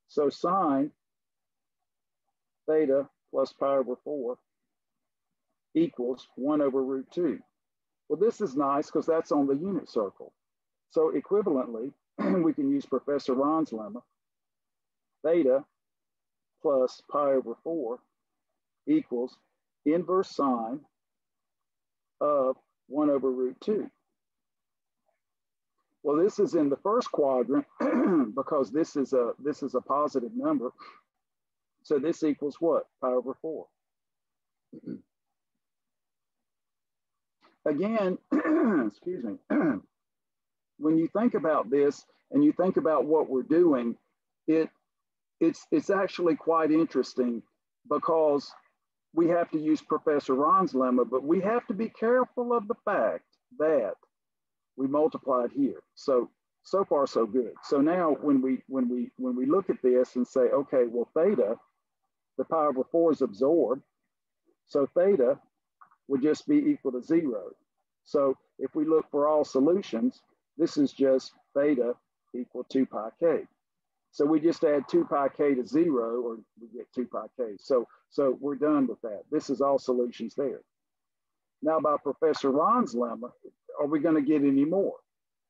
So sine theta plus pi over 4 equals 1 over root 2. Well, this is nice because that's on the unit circle. So equivalently, *clears throat* we can use Professor Ron's lemma, theta plus pi over 4 equals inverse sine of 1 over root 2. Well, this is in the first quadrant *clears throat* because this is a this is a positive number. So this equals what? Pi over 4. Again, *clears throat* excuse me, *clears throat* when you think about this and you think about what we're doing, it it's it's actually quite interesting because we have to use Professor Ron's lemma, but we have to be careful of the fact that we multiplied here. So so far so good. So now when we when we when we look at this and say, okay, well theta, the pi over four is absorbed. So theta would just be equal to zero. So if we look for all solutions, this is just theta equal to pi k. So we just add two pi k to zero or we get two pi k. So, so we're done with that. This is all solutions there. Now by Professor Ron's lemma, are we gonna get any more?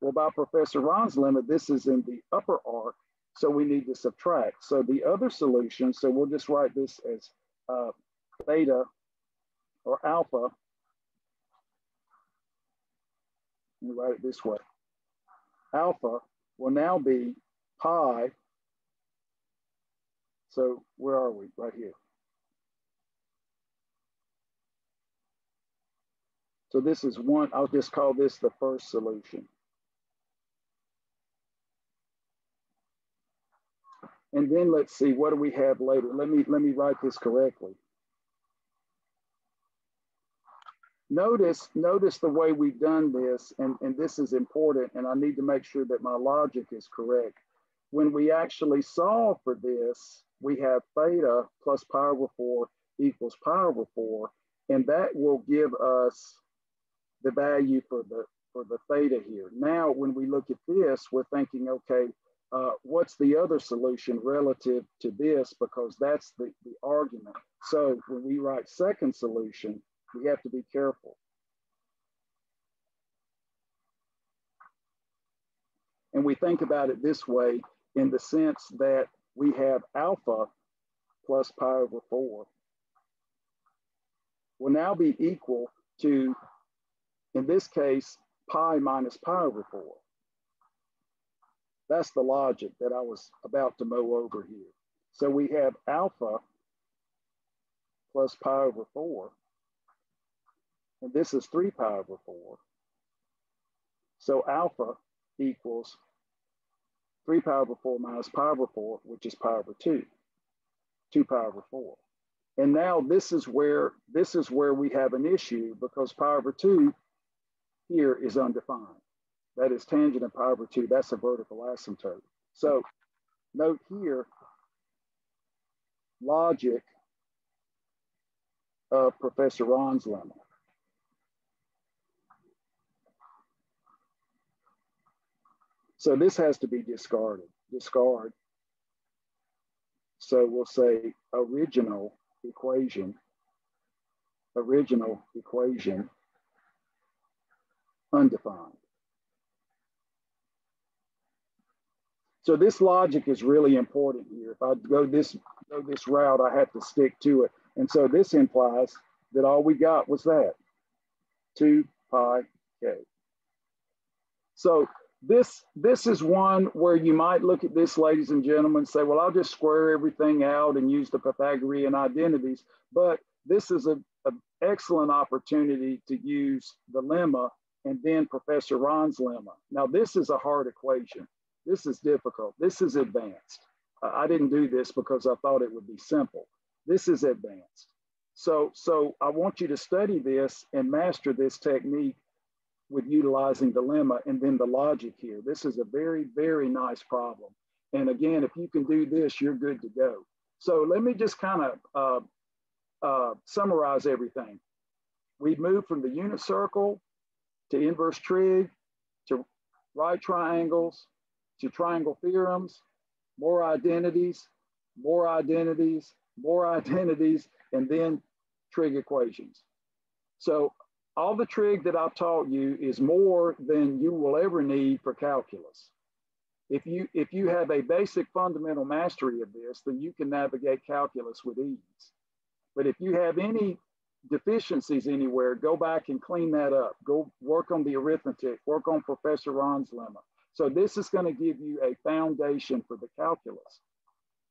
Well, by Professor Ron's lemma, this is in the upper arc, so we need to subtract. So the other solution, so we'll just write this as uh, theta or alpha. Me write it this way. Alpha will now be pi so where are we? Right here. So this is one, I'll just call this the first solution. And then let's see, what do we have later? Let me, let me write this correctly. Notice, notice the way we've done this, and, and this is important, and I need to make sure that my logic is correct. When we actually solve for this, we have theta plus pi over 4 equals pi over 4, and that will give us the value for the for the theta here. Now, when we look at this, we're thinking, okay, uh, what's the other solution relative to this? Because that's the, the argument. So when we write second solution, we have to be careful. And we think about it this way in the sense that we have alpha plus pi over 4 will now be equal to, in this case, pi minus pi over 4. That's the logic that I was about to mow over here. So we have alpha plus pi over 4. And this is 3 pi over 4. So alpha equals 3 pi over 4 minus pi over 4, which is pi over 2, 2 pi over 4. And now this is where this is where we have an issue because pi over 2 here is undefined. That is tangent of pi over 2. That's a vertical asymptote. So note here, logic of Professor Ron's lemma. So this has to be discarded, discard. So we'll say original equation, original equation, undefined. So this logic is really important here. If I go this, go this route, I have to stick to it. And so this implies that all we got was that, 2 pi k. So this this is one where you might look at this, ladies and gentlemen, say, well, I'll just square everything out and use the Pythagorean identities. But this is an excellent opportunity to use the lemma and then Professor Ron's lemma. Now, this is a hard equation. This is difficult. This is advanced. I didn't do this because I thought it would be simple. This is advanced. So, so I want you to study this and master this technique with utilizing the lemma and then the logic here. This is a very, very nice problem. And again, if you can do this, you're good to go. So let me just kind of uh, uh, summarize everything. We've moved from the unit circle to inverse trig, to right triangles, to triangle theorems, more identities, more identities, more *laughs* identities, and then trig equations. So all the trig that I've taught you is more than you will ever need for calculus. If you, if you have a basic fundamental mastery of this, then you can navigate calculus with ease. But if you have any deficiencies anywhere, go back and clean that up. Go work on the arithmetic, work on Professor Ron's lemma. So this is gonna give you a foundation for the calculus.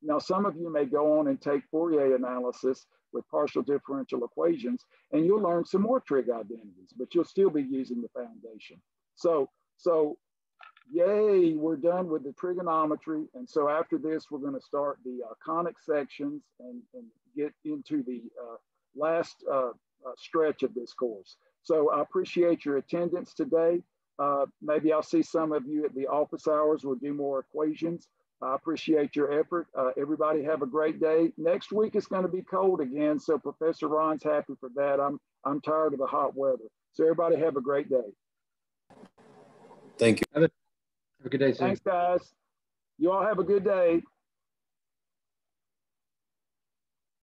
Now, some of you may go on and take Fourier analysis with partial differential equations, and you'll learn some more trig identities, but you'll still be using the foundation. So, so yay, we're done with the trigonometry. And so after this, we're gonna start the uh, conic sections and, and get into the uh, last uh, uh, stretch of this course. So I appreciate your attendance today. Uh, maybe I'll see some of you at the office hours. We'll do more equations. I appreciate your effort. Uh, everybody have a great day. Next week is going to be cold again, so Professor Ron's happy for that. I'm I'm tired of the hot weather. So everybody have a great day. Thank you. Have a good day, sir. Thanks, guys. You all have a good day.